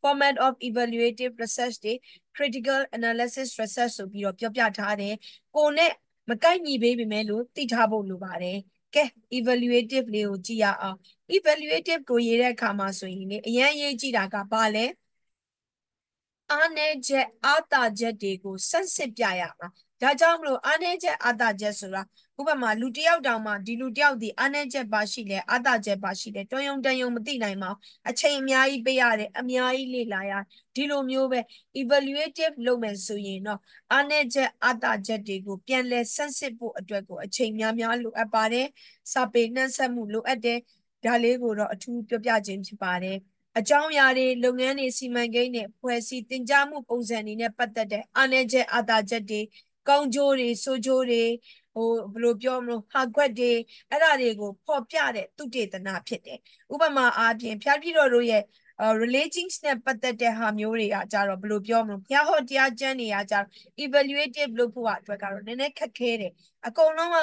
format of evaluative research တွေ critical analysis research ဆိုပြီးတော့ပြောပြထားတယ်ကိုနဲ့မကိုက်ညီပေးပေမဲ့လို့သိထားဖို့လိုပါတယ်ကဲ evaluative လေးကိုကြည့်ရအောင် evaluative ကိုရေးတဲ့အခါမှာဆိုရင်လေအရင်ရေးကြည့်တာကဘာလဲအားနည်းချက်အားတာချက်တွေကိုစမ်းစစ်ပြရမှာဒါကြောင့်မလို့အားနည်းချက်အားတာချက်ဆိုတာ ဥပမာလူတယောက်တောင်မှဒီလူတယောက်ဒီအားနည်းချက်ပါရှိလဲအားတာချက်ပါရှိလဲတွန်းယုံတန်ယုံမသိနိုင်ပါဘူးအချိန်အများကြီးပေးရတယ်အများကြီးလေ့လာရဒီလိုမျိုးပဲ evaluative လုပ်မယ်ဆိုရင်တော့အားနည်းချက်အားတာချက်တွေကိုပြန်လဲစမ်းစစ်ဖို့အတွက်ကိုအချိန်များများလိုအပ်ပါတယ်စာပေနှံ့ဆက်မှုလိုအပ်တယ်ဒါလေးကိုတော့အထူးပြောပြခြင်းဖြစ်ပါတယ်အကြောင်းအရာတွေလုပ်ငန်းတွေစီမံကိန်းတွေဖွဲ့စည်းတင် जा မှုပုံစံတွေနဲ့ပတ်သက်တဲ့အားနည်းချက်အားသာချက်တွေကောင်းကျိုးတွေဆိုးကျိုးတွေ ဟိုဘယ်လိုပြောမလို့ဟာခွက်တွေအဲ့ဒါတွေကိုဖော်ပြတဲ့သူတေသနာဖြစ်တယ်ဥပမာအားဖြင့်ဖျားပြည်တော်တို့ရဲ့ relations နဲ့ပတ်သက်တဲ့ဟာမျိုးတွေကကြတော့ဘယ်လိုပြောမလို့ဘုရားဟောတရားကျမ်းတွေကကြတော့ evaluative လုပ်ဖို့အတွက်ကတော့နည်းနည်းခက်ခဲတယ်အကုန်လုံးက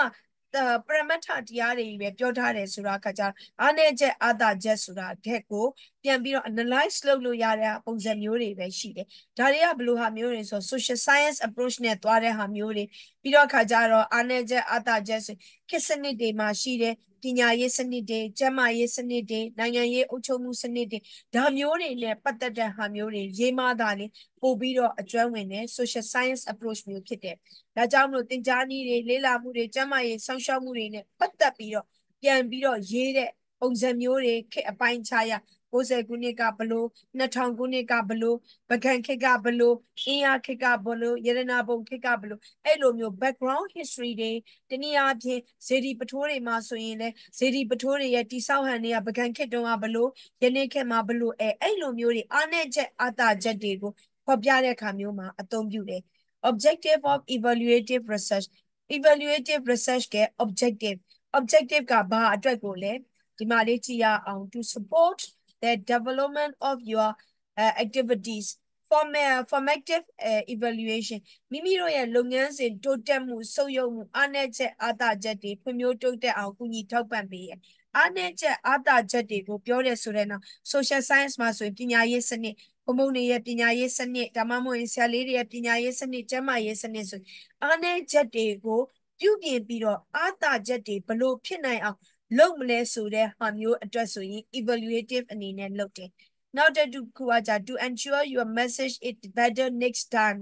ပရမတ်ထတရားတွေပဲပြောထားတယ်ဆိုတာကကြအားနည်းချက်အာသာချက်ဆိုတာတဲ့ကိုပြန်ပြီးတော့ analyze လုပ်လို့ရတဲ့ပုံစံမျိုးတွေပဲရှိတယ်ဒါတွေကဘယ်လိုဟာမျိုးတွေဆို social science approach နဲ့သွားတဲ့ဟာမျိုးတွေပြီးတော့ခါကြတော့အားနည်းချက်အာသာချက်ဆိုခေတ်စနစ်တွေမှာရှိတဲ့ ပညာရေးစနစ်တွေကျန်းမာရေးစနစ်တွေနိုင်ငံရေးအုပ်ချုပ်မှုစနစ်တွေဒါမျိုးတွေနဲ့ပတ်သက်တဲ့ဟာမျိုးတွေရေးမသားလေးပို့ပြီးတော့အကျွမ်းဝင်တဲ့ social science approach မျိုးဖြစ်တယ်။ဒါကြောင့်မလို့သင်ကြားနည်းတွေလေ့လာမှုတွေကျန်းမာရေးစောင့်ရှောက်မှုတွေနဲ့ပတ်သက်ပြီးတော့ပြန်ပြီးတော့ရေးတဲ့ပုံစံမျိုးတွေခေတ်အပိုင်းခြားရ 90ခုနှစ်ကဘလို့2000ခုနှစ်ကဘလို့ပကံခေတ်ကဘလို့အင်းရခေတ်ကဘလို့ရတနာပုံခေတ်ကဘလို့အဲ့လိုမျိုး background history တွေတနည်းအားဖြင့်ဇေဒီပထိုးတွေမှာဆိုရင်လည်းဇေဒီပထိုးတွေရဲ့တိဆောက်ဟန်တွေကပကံခေတ်တုန်းကဘလို့ယနေ့ခေတ်မှာဘလို့အဲအဲ့လိုမျိုးတွေအားနည်းချက်အတာချက်တွေကိုဖော်ပြတဲ့အခါမျိုးမှာအသုံးပြုတယ် objective of evaluative research evaluative research က objective objective ကဘာအတွက်ကိုလဲဒီမှာလေးကြည့်ရအောင် to support the development of your uh, activities formal formative uh, evaluation မိမိတို့ရဲ့လုပ်ငန်းစဉ်တိုးတက်မှုစုပ်ယုပ်မှုအားနည်းချက်အားသာချက်တွေဖွံ့ဖြိုးတိုးတက်အောင်ကူညီထောက်ပံ့ပေးရအားနည်းချက်အားသာချက်တွေကိုပြောရဲဆိုတဲ့နောက် social science မှာဆိုရင်ပညာရေးစနစ်ဘုံဘုံတွေရဲ့ပညာရေးစနစ်ဒါမှမဟုတ်ဆရာလေးတွေရဲ့ပညာရေးစနစ်ကျန်းမာရေးစနစ်ဆိုအားနည်းချက်တွေကိုပြုပြင်ပြီးတော့အားသာချက်တွေဘလို့ဖြစ်နိုင်အောင် လုပ်မလဲဆိုတဲ့ဟာမျိုးအတွက်ဆိုရင် evaluative အနေနဲ့လုပ်တယ်နောက်တစ်ခုကကြ to ensure your message is better next time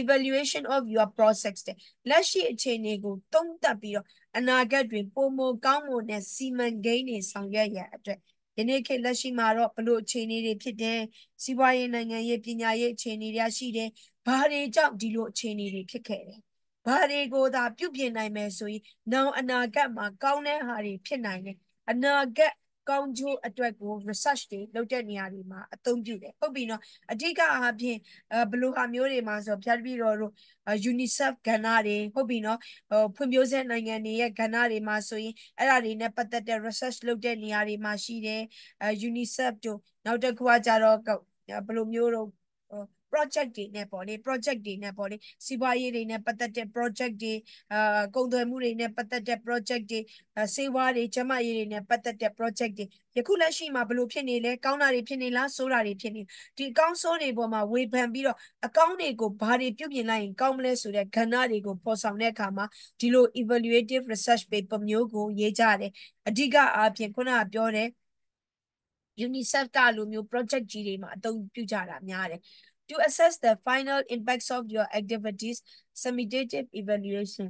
evaluation of your process တဲ့လက်ရှိအခြေအနေကိုသုံးသပ်ပြီးတော့အနာဂတ်တွင်ပုံမကောင်းမွန်တဲ့စီမံကိန်းတွေဆောင်ရွက်ရအတွက်ယနေ့ခေတ်လက်ရှိမှာတော့ဘလို့အခြေအနေတွေဖြစ်တယ်စီးပွားရေးနိုင်ငံရေးပညာရေးအခြေအနေတွေရှိတယ်ဘာတွေကြောင့်ဒီလိုအခြေအနေတွေဖြစ်ခဲ့တယ် ဘာတွေကိုသာပြုပြင်နိုင်မယ်ဆိုရင်နောက်အနာဂတ်မှာကောင်းတဲ့ဟာတွေဖြစ်နိုင်တယ်အနာဂတ်ကောင်းကျိုးအတွက်ကို research တွေလုပ်တဲ့နေရာတွေမှာအသုံးပြုတယ်ဟုတ်ပြီနော်အဓိကအားဖြင့်အဲဘလိုဟာမျိုးတွေမှာဆိုဖျားပြီးတော့ UNICEF ကဏ္ဍတွေဟုတ်ပြီနော်ဟိုဖွံ့ဖြိုးဆဲနိုင်ငံတွေရဲ့ကဏ္ဍတွေမှာဆိုရင်အဲ့ဒါတွေနဲ့ပတ်သက်တဲ့ research လုပ်တဲ့နေရာတွေမှာရှိတယ်အဲ UNICEF တို့နောက်တစ်ခုကကြတော့ဘလိုမျိုးတော့ project တွေနဲ့ပေါ့လေ project တွေနဲ့ပေါ့လေစီးပွားရေးတွေနဲ့ပတ်သက်တဲ့ project တွေအာကုန်သွယ်မှုတွေနဲ့ပတ်သက်တဲ့ project တွေစေဝါတွေကျမရေးတွေနဲ့ပတ်သက်တဲ့ project တွေယခုလက်ရှိမှာဘလို့ဖြစ်နေလဲကောင်းတာတွေဖြစ်နေလားဆိုးတာတွေဖြစ်နေဒီအကောင်းဆိုးတွေပေါ်မှာဝေဖန်ပြီးတော့အကောင်းတွေကိုဘာတွေပြုပြင်လိုက်ရင်ကောင်းမလဲဆိုတဲ့ကဏ္ဍတွေကိုပေါ်ဆောင်တဲ့အခါမှာဒီလို evaluative research paper မျိုးကိုရေးကြတယ်အဓိကအားဖြင့်ခုနကပြောတဲ့ UNICEF ကလိုမျိုး project ကြီးတွေမှာအသုံးပြုကြတာများတယ် to assess the final impacts of your activities summative evaluation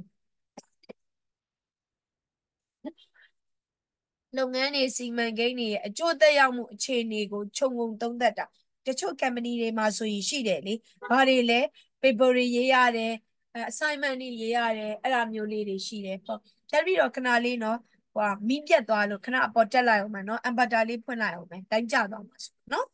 လုပ်ငန်းတွေစီမံကိန်းတွေရဲ့အကျိုးသက်ရောက်မှုအခြေအနေကိုခြုံငုံသုံးသပ်တာတချို့ company တွေမှာဆိုရင်ရှိတယ်လေဘာတွေလဲ paper တွေရေးရတယ် assignment တွေရေးရတယ်အဲ့လိုမျိုးလေးတွေရှိတယ်ဟုတ်တက်ပြီးတော့ခဏလေးနော်ဟိုမီးပြတ်သွားလို့ခဏအပေါ်တက်လိုက်အောင်မယ်နော်အမ်ဘတ်တာလေးဖွင့်လိုက်အောင်မယ်တိုင်းကျသွားမှာဆိုနော်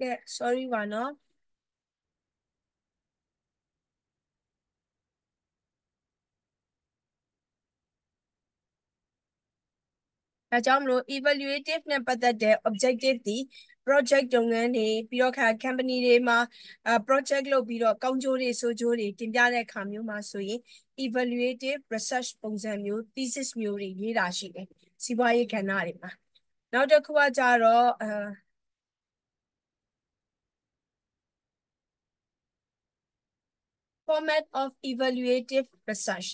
ကဲ sorry ပါနော်ဒါကြောင့်မလို့ evaluative နဲ့ပတ်သက်တဲ့ objective ဒီ project လုပ်ငန်းတွေပြီးတော့ခါ company တွေမှာ project လုပ်ပြီးတော့ကောင်းကျိုးတွေဆိုးကျိုးတွေတင်ပြတဲ့အခါမျိုးမှာဆိုရင် evaluative research ပုံစံမျိုး thesis မျိုးတွေရေးတာရှိတယ်စီးပွားရေးကဏ္ဍတွေမှာနောက်တစ်ခုကကြတော့အဲ format of evaluative research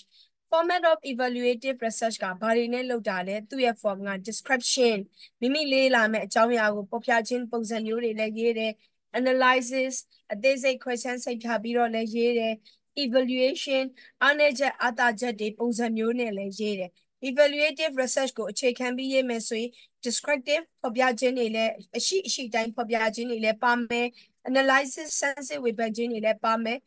format of evaluative research ကဘာတွေနဲ့လုပ်တာလဲသူ့ရဲ့ form က description မိမိလေးလာမဲ့အကြောင်းအရာကိုပေါ်ပြခြင်းပုံစံမျိုးတွေလည်းရေးတယ် analysis အသေးစိတ် question စိတ်ဖြာပြီးတော့လည်းရေးတယ် evaluation အားနည်းချက်အတားချက်တွေပုံစံမျိုးနဲ့လည်းရေးတယ် evaluative research ကိုအခြေခံပြီးရေးမယ်ဆိုရင် descriptive ဖော်ပြခြင်းတွေလည်းအရှိအရှိတိုင်းဖော်ပြခြင်းတွေလည်းပါမယ် analysis sensitive ဝေဖန်ခြင်းတွေလည်းပါမယ်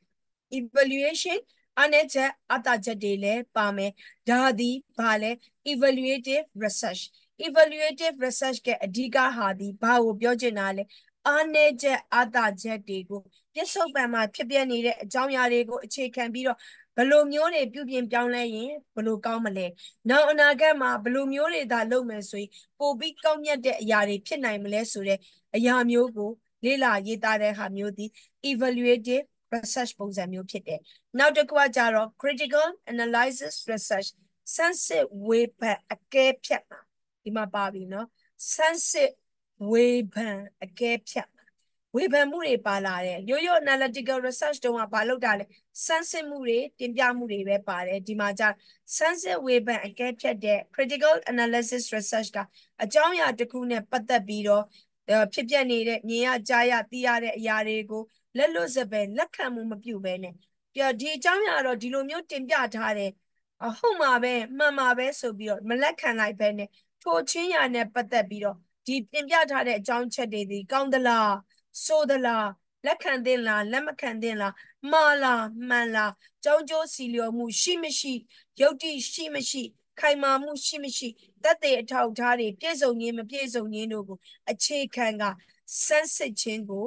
evaluation အနေချက်အတာချက်တွေလည်းပါမယ်ဒါသည်ဘာလဲ evaluative research evaluative research ကအဓိကဟာသည်ဘာကိုပြောချင်တာလဲအားနည်းချက်အတာချက်တွေကိုပြစ္ဆုတ်ပံမှာဖြစ်ပြနေတဲ့အကြောင်းအရာတွေကိုအခြေခံပြီးတော့ဘယ်လိုမျိုးတွေပြုပြင်ပြောင်းလဲရင်ဘယ်လိုကောင်းမလဲနောက်အနာဂတ်မှာဘယ်လိုမျိုးတွေသာလုပ်မယ်ဆိုရင်ပိုပြီးကောင်းမြတ်တဲ့အရာတွေဖြစ်နိုင်မလဲဆိုတဲ့အရာမျိုးကိုလေ့လာရေးသားတဲ့ဟာမျိုးသည် evaluative research ပုံစံမျိုးဖြစ်တယ်နောက်တစ်ခုကကြတော့ critical analysis research စမ်းစစ်ဝေဖန်အကဲဖြတ်မှာဒီမှာပါပြီနော်စမ်းစစ်ဝေဖန်အကဲဖြတ်ဝေဖန်မှုတွေပါလာတယ်ရိုးရိုး analytical research တုန်းကဘာလုပ်တာလဲစမ်းစစ်မှုတွေတင်ပြမှုတွေပဲပါတယ်ဒီမှာじゃစမ်းစစ်ဝေဖန်အကဲဖြတ်တဲ့ critical analysis research ကအကြောင်းအရာတစ်ခုနဲ့ပတ်သက်ပြီးတော့ဖြစ်ပျက်နေတဲ့မြင်ရကြားရသိရတဲ့အရာတွေကို လက်လွတ်စပယ်လက်ခံမှုမပြုဘဲနဲ့ပြဒီအကြောင်းအရာတော့ဒီလိုမျိုးတင်ပြထားတယ်အဟုတ်မှာပဲမှန်မှာပဲဆိုပြီးတော့မလက်ခံလိုက်ပဲနဲ့ထိုချင်းရာနဲ့ပတ်သက်ပြီးတော့ဒီတင်ပြထားတဲ့အကြောင်းချက်တွေဒီကောင်းသလားဆိုသလားလက်ခံသင့်လားလက်မခံသင့်လားမှားလားမှန်လားကြောင်းကျိုးစီလျော်မှုရှိမရှိယုတ်တိရှိမရှိခိုင်မာမှုရှိမရှိတက်တဲ့အထောက်အထားတွေပြည့်စုံခြင်းမပြည့်စုံခြင်းတို့ကိုအခြေခံကစမ်းစစ်ခြင်းကို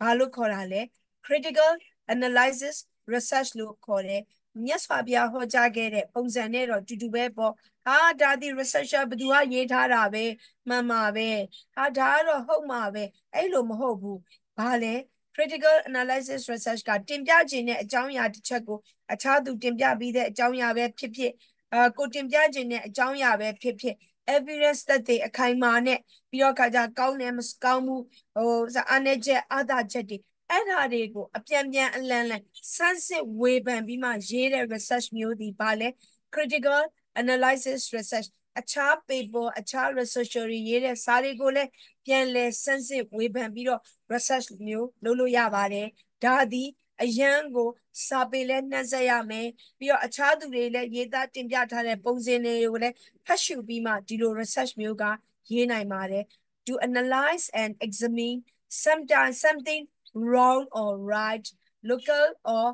ဘာလို့ခေါ်တာလဲ critical analysis research လို့ခေါ်တယ်မြတ်စွာဘုရားဟောကြားခဲ့တဲ့ပုံစံနဲ့တော့တူတူပဲပေါ့ဟာဒါဒီ researcher ဘယ်သူကရေးထားတာပဲမှန်ပါပဲဟာဒါကတော့ဟုတ်မှာပဲအဲ့လိုမဟုတ်ဘူးဘာလဲ critical analysis research ကတင်ပြခြင်းတဲ့အကြောင်းအရာတစ်ချက်ကိုအခြားသူတင်ပြပြီးတဲ့အကြောင်းအရာပဲဖြစ်ဖြစ်အာကိုတင်ပြခြင်းတဲ့အကြောင်းအရာပဲဖြစ်ဖြစ် evidence သက်သေအခိုင်အမာနဲ့ပြီးတော့ခါကြကောင်းတယ်မကောင်းဘူးဟိုအားနည်းချက်အာသာချက်တွေအဲ့ဒါတွေကိုအပြန်ပြန်အလန်လန်စမ်းစစ်ဝေဖန်ပြီးမှရေးတဲ့ research မျိုးဒီပါလဲ critical analysis research အခြား paper အခြား researcher တွေရေးတဲ့စာတွေကိုလည်းပြန်လည်စမ်းစစ်ဝေဖန်ပြီးတော့ research မျိုးလုပ်လို့ရပါတယ်ဒါသည်အရန်ကို စာပေလဲနှံ့ဆက်ရမယ်ပြီးတော့အခြားသူတွေလည်းရေးသားတင်ပြထားတဲ့ပုံစံတွေကိုလည်းဖတ်ရှုပြီးမှဒီလို research မျိုးကရေးနိုင်ပါတယ် to analyze and examine sometimes something wrong or right local or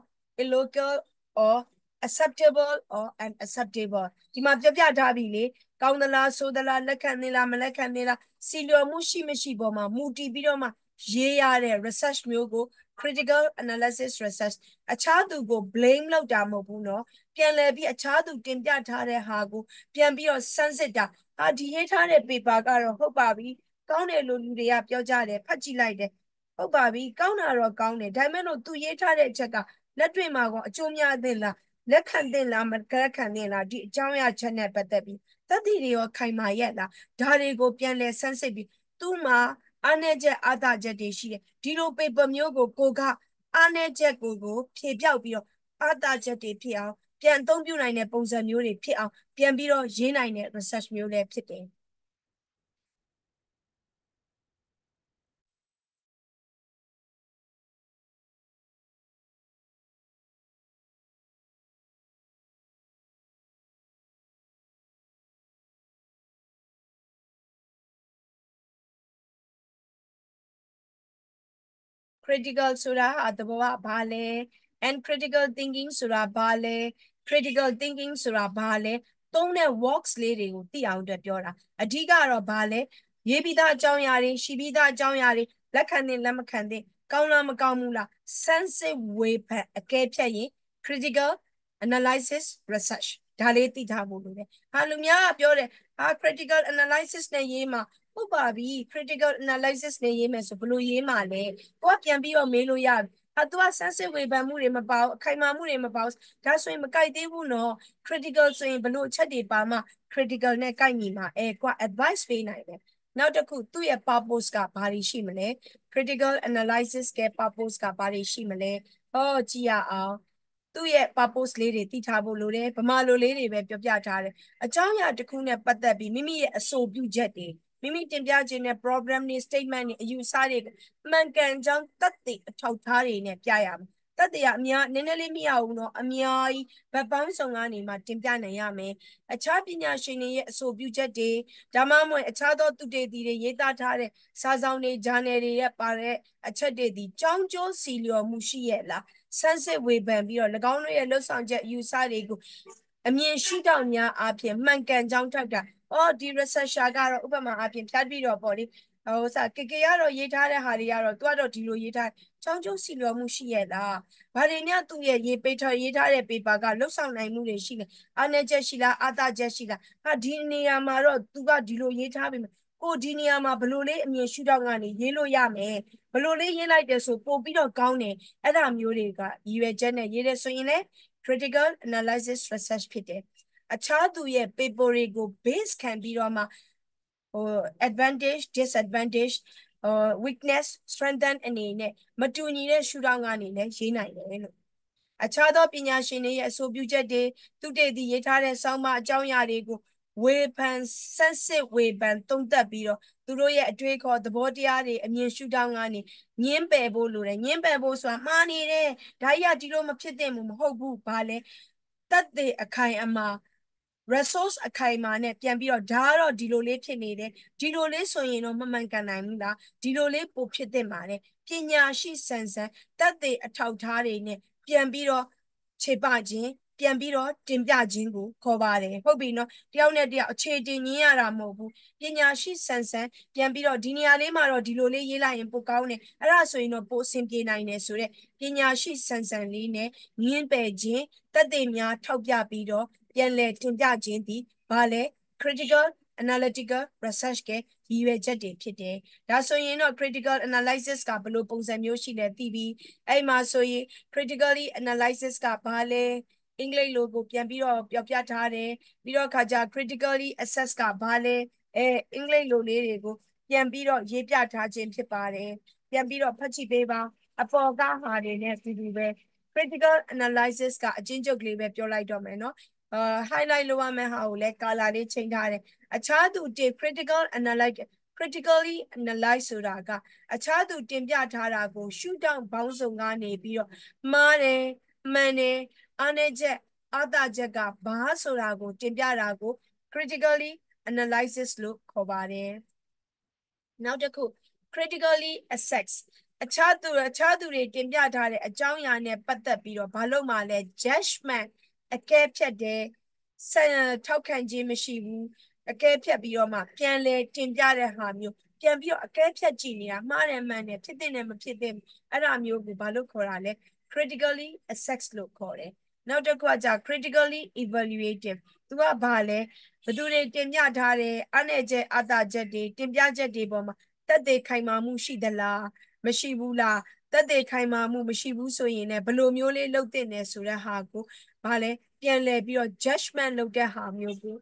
illocal or acceptable or unacceptable ဒီမှာပြပြထားပြီလေကောင်းသလားဆိုသလားလက်ခံသလားမလက်ခံသလားစီလျော်မှုရှိမရှိပေါ်မှာမူတည်ပြီးတော့မှ ရေးရတဲ့ research မျိုးကို critical analysis research အခြားသူကို blame လုပ်တာမဟုတ်ဘူးเนาะပြန်လည်ပြီးအခြားသူတင်ပြထားတဲ့ဟာကိုပြန်ပြီးတော့စမ်းစစ်တာဟာဒီရေးထားတဲ့ paper ကတော့ဟုတ်ပါပြီကောင်းတယ်လို့လူတွေကပြောကြတယ်ဖတ်ကြည့်လိုက်တယ်ဟုတ်ပါပြီကောင်းတာတော့ကောင်းတယ်ဒါပေမဲ့လို့သူရေးထားတဲ့အချက်ကလက်တွေ့မှာကောအကျိုးများသင့်လားလက်ခံသင့်လားမလက်ခံသင့်လားဒီအကြောင်းအရာချက်နဲ့ပတ်သက်ပြီးတတိတွေရောခိုင်မာရဲ့လားဒါတွေကိုပြန်လည်ဆန်းစစ်ပြီးသူ့မှာ အားနည်းချက်အာသာချက်တွေရှိတယ်ဒီလို paper မျိုးကိုကိုကအားနည်းချက်ကိုကိုဖြေပြောက်ပြီးတော့အာသာချက်တွေဖြစ်အောင်ပြန်အသုံးပြုနိုင်တဲ့ပုံစံမျိုးတွေဖြစ်အောင်ပြန်ပြီးတော့ရေးနိုင်တဲ့ research မျိုးလည်းဖြစ်တယ် critical ဆိုတာဟာသဘောကဘာလဲ and critical thinking ဆိုတာဘာလဲ critical thinking ဆိုတာဘာလဲသုံးတဲ့ works လေးတွေကိုသိအောင်အတွက်ပြောတာအဓိကတော့ဘာလဲရေးပြီးသားအကြောင်းအရာတွေရှိပြီးသားအကြောင်းအရာတွေလက်ခံတဲ့လက်မခံတဲ့ကောင်းလားမကောင်းဘူးလား sensitive way ဖက်အကဲဖြတ်ရင် critical analysis research ဒါလေးသိထားဖို့လိုတယ်ဟာလူများကပြောတယ်ဟာ critical analysis နဲ့ရေးမှာ ဟုတ်ပါပြီ critical analysis နဲ့ရေးမယ်ဆိုဘယ်လိုရေးမှာလဲကိုကပြန်ပြီးတော့မေးလို့ရပြီအတူအဆန်းစစ်ဝေဖန်မှုတွေမပေါ့အခိုင်မာမှုတွေမပေါ့ဒါဆိုရင်မကြိုက်သေးဘူးနော် critical ဆိုရင်ဘလို့အချက်တွေပါမှ critical နဲ့ကြိုက်ညီမှာအဲကွာ advice ပေးနိုင်တယ်နောက်တစ်ခုသူ့ရဲ့ purpose ကဘာတွေရှိမလဲ critical analysis က purpose ကဘာတွေရှိမလဲဟောကြည့်ရအောင်သူ့ရဲ့ purpose လေးတွေသိထားဖို့လိုတယ်ဗမာလိုလေးတွေပဲပြောပြထားတယ်အကြောင်းအရာတစ်ခုနဲ့ပတ်သက်ပြီးမိမိရဲ့အဆိုပြုချက်တွေ မိမိတင်ပြခြင်းနဲ့ program တွေ statement တွေအယူအဆတွေမှန်ကန်ကြောင်းတတ်သိအထောက်ထားတွေနဲ့ပြရမယ်တတ်တရားအများနည်းနည်းလေးမရဘူးเนาะအများကြီးဗတ်ပေါင်းစုံကနေမှတင်ပြနိုင်ရမယ်အခြားပညာရှင်တွေရဲ့အဆိုပြုချက်တွေဒါမှမဟုတ်အခြားသောသူတေတီတွေရေးသားထားတဲ့စာဆောင်တွေ journal တွေရဲ့ပါတဲ့အချက်တွေဒီကြောင်းကျိုးစီလျော်မှုရှိရဲ့လားဆန်းစစ်ဝေဖန်ပြီးတော့၎င်းတို့ရဲ့လှုပ်ဆောင်ချက်အယူဆတွေကိုအမြင်ရှိတောင်များအပြင်မှန်ကန်ကြောင်းထောက်တာ အော်ဒီ researcher ကတော့ဥပမာအပြင်ဖြတ်ပြီးတော့ပေါ့လေဟိုစားကေကေကတော့ရေးထားတဲ့ဟာတွေကတော့သူကတော့ဒီလိုရေးထားချောင်းကျုံစီလျော်မှုရှိရဲ့လားဘာတွေများသူ့ရဲ့ရေးပေးထားရေးထားတဲ့ paper ကလှုပ်ဆောင်နိုင်မှုတွေရှိလဲအားနည်းချက်ရှိလားအာသာချက်ရှိလားဟာဒီနေရာမှာတော့သူကဒီလိုရေးထားပြီကိုဒီနေရာမှာဘလို့လေးအမြင်ရှုထောင့်ကနေရေးလို့ရမယ်ဘလို့လေးရေးလိုက်တယ်ဆိုပို့ပြီးတော့ကောင်းတယ်အဲ့ဒါမျိုးတွေကရည်ရွယ်ချက်နဲ့ရေးတယ်ဆိုရင်လေ critical analysis research ဖြစ်တယ် အခြားသူရဲ့ paper တွေကို base ခံပြီးတော့မှဟို advantage disadvantage weakness strengthen အနေနဲ့မတူညီတဲ့ရှုထောင့်ကနေလည်းရေးနိုင်တယ်လို့အခြားသောပညာရှင်တွေရဲ့အဆိုပြုချက်တွေသူတေသီရေးထားတဲ့ဆောင်းပါးအကြောင်းအရာတွေကိုဝေဖန်ဆန်းစစ်ဝေဖန်သုံးသပ်ပြီးတော့သူတို့ရဲ့အတွေ့အခေါ်သဘောတရားတွေအမြင်ရှုထောင့်ကနေညင်းပယ်ဖို့လိုတယ်ညင်းပယ်ဖို့ဆိုတာမှားနေတယ်ဒါကြီးကဒီလိုမဖြစ်သင့်ဘူးမဟုတ်ဘူးဘာလဲတတ်တဲ့အခိုင်အမာ resource အခိုင်အမာနဲ့ပြန်ပြီးတော့ဒါကတော့ဒီလိုလေးဖြစ်နေတယ်ဒီလိုလေးဆိုရင်တော့မမှန်ကန်နိုင်ဘူးလားဒီလိုလေးပိုဖြစ်သင့်ပါတယ်ပညာရှိဆန်ဆန်တတ်တဲ့အထောက်ထားတွေနဲ့ပြန်ပြီးတော့ခြေပခြင်းပြန်ပြီးတော့တင်ပြခြင်းကိုခေါ်ပါတယ်ဟုတ်ပြီနော်တယောက်နဲ့တယောက်အခြေတင်ညင်းရတာမဟုတ်ဘူးပညာရှိဆန်ဆန်ပြန်ပြီးတော့ဒီနေရာလေးမှာတော့ဒီလိုလေးရေးလိုက်ရင်ပိုကောင်းတယ်အဲ့ဒါဆိုရင်တော့ပိုအဆင်ပြေနိုင်တယ်ဆိုတော့ပညာရှိဆန်ဆန်လေးနဲ့ညင်းပယ်ခြင်းတက်တဲ့များထောက်ပြပြီးတော့ ပြန်လည်တင်ပြခြင်းသည်ဘာလဲ critical analytical research ကရည်ရွယ်ချက်တွေဖြစ်တယ်။ဒါဆိုရင်တော့ critical analysis ကဘယ်လိုပုံစံမျိုးရှိလဲသိပြီးအဲ့မှာဆိုရင် critically analysis ကဘာလဲအင်္ဂလိပ်လိုကိုပြန်ပြီးတော့ပြောပြထားတယ်ပြီးတော့ခါကျ critically assess ကဘာလဲအဲအင်္ဂလိပ်လိုလေးတွေကိုပြန်ပြီးတော့ရေးပြထားခြင်းဖြစ်ပါတယ်ပြန်ပြီးတော့ဖတ်ကြည့်ပေးပါအပေါ်ကဟာတွေနဲ့တူတူပဲ critical analysis ကအချင်းချုပ်လေးပဲပြောလိုက်တော့မယ်เนาะအာ highlight လုပ်ရမယ့်ဟာကိုလည်း color လေးချိန်ထားတယ်အခြားသူတင် critical analyze critically analyze ဆိုတာကအခြားသူတင်ပြထားတာကို shoot down ဘောင်းစုံကနေပြီးတော့မှားတယ်မှန်တယ်အားနည်းချက်အသာချက်ကဘာဆိုတာကို တင်ပြတာကို critically analysis လို့ခေါ်ပါတယ်နောက်တစ်ခု critically assess အခြားသူအခြားသူတွေတင်ပြထားတဲ့အကြောင်းအရာနဲ့ပတ်သက်ပြီးတော့ဘာလို့မှလဲ judgment အကဲဖြတ်တယ်ဆန်ထောက်ခံခြင်းမရှိဘူးအကဲဖြတ်ပြီးတော့မှပြန်လဲတင်ပြတဲ့ဟာမျိုးပြန်ပြီးတော့အကဲဖြတ်ကြည့်နေတာမှားတယ်မှန်တယ်ဖြစ်တဲ့နဲ့မဖြစ်တဲ့အဲ့ဒါမျိုးကိုဘာလို့ခေါ်တာလဲ critically assess လို့ခေါ်တယ်နောက်တစ်ခုကじゃ critically evaluative သူကဘာလဲဘသူတွေတင်ပြထားတယ်အနေချက်အတာချက်တွေတင်ပြချက်တွေပေါ်မှာတက်သေးခိုင်မာမှုရှိသလားမရှိဘူးလား တက်သေးခိုင်မာမှုမရှိဘူးဆိုရင်လည်းဘယ်လိုမျိုးလေးလုပ်တင်တယ်ဆိုတဲ့ဟာကိုဘာလဲပြန်လဲပြီးတော့ judgment လုပ်တဲ့ဟာမျိုးကို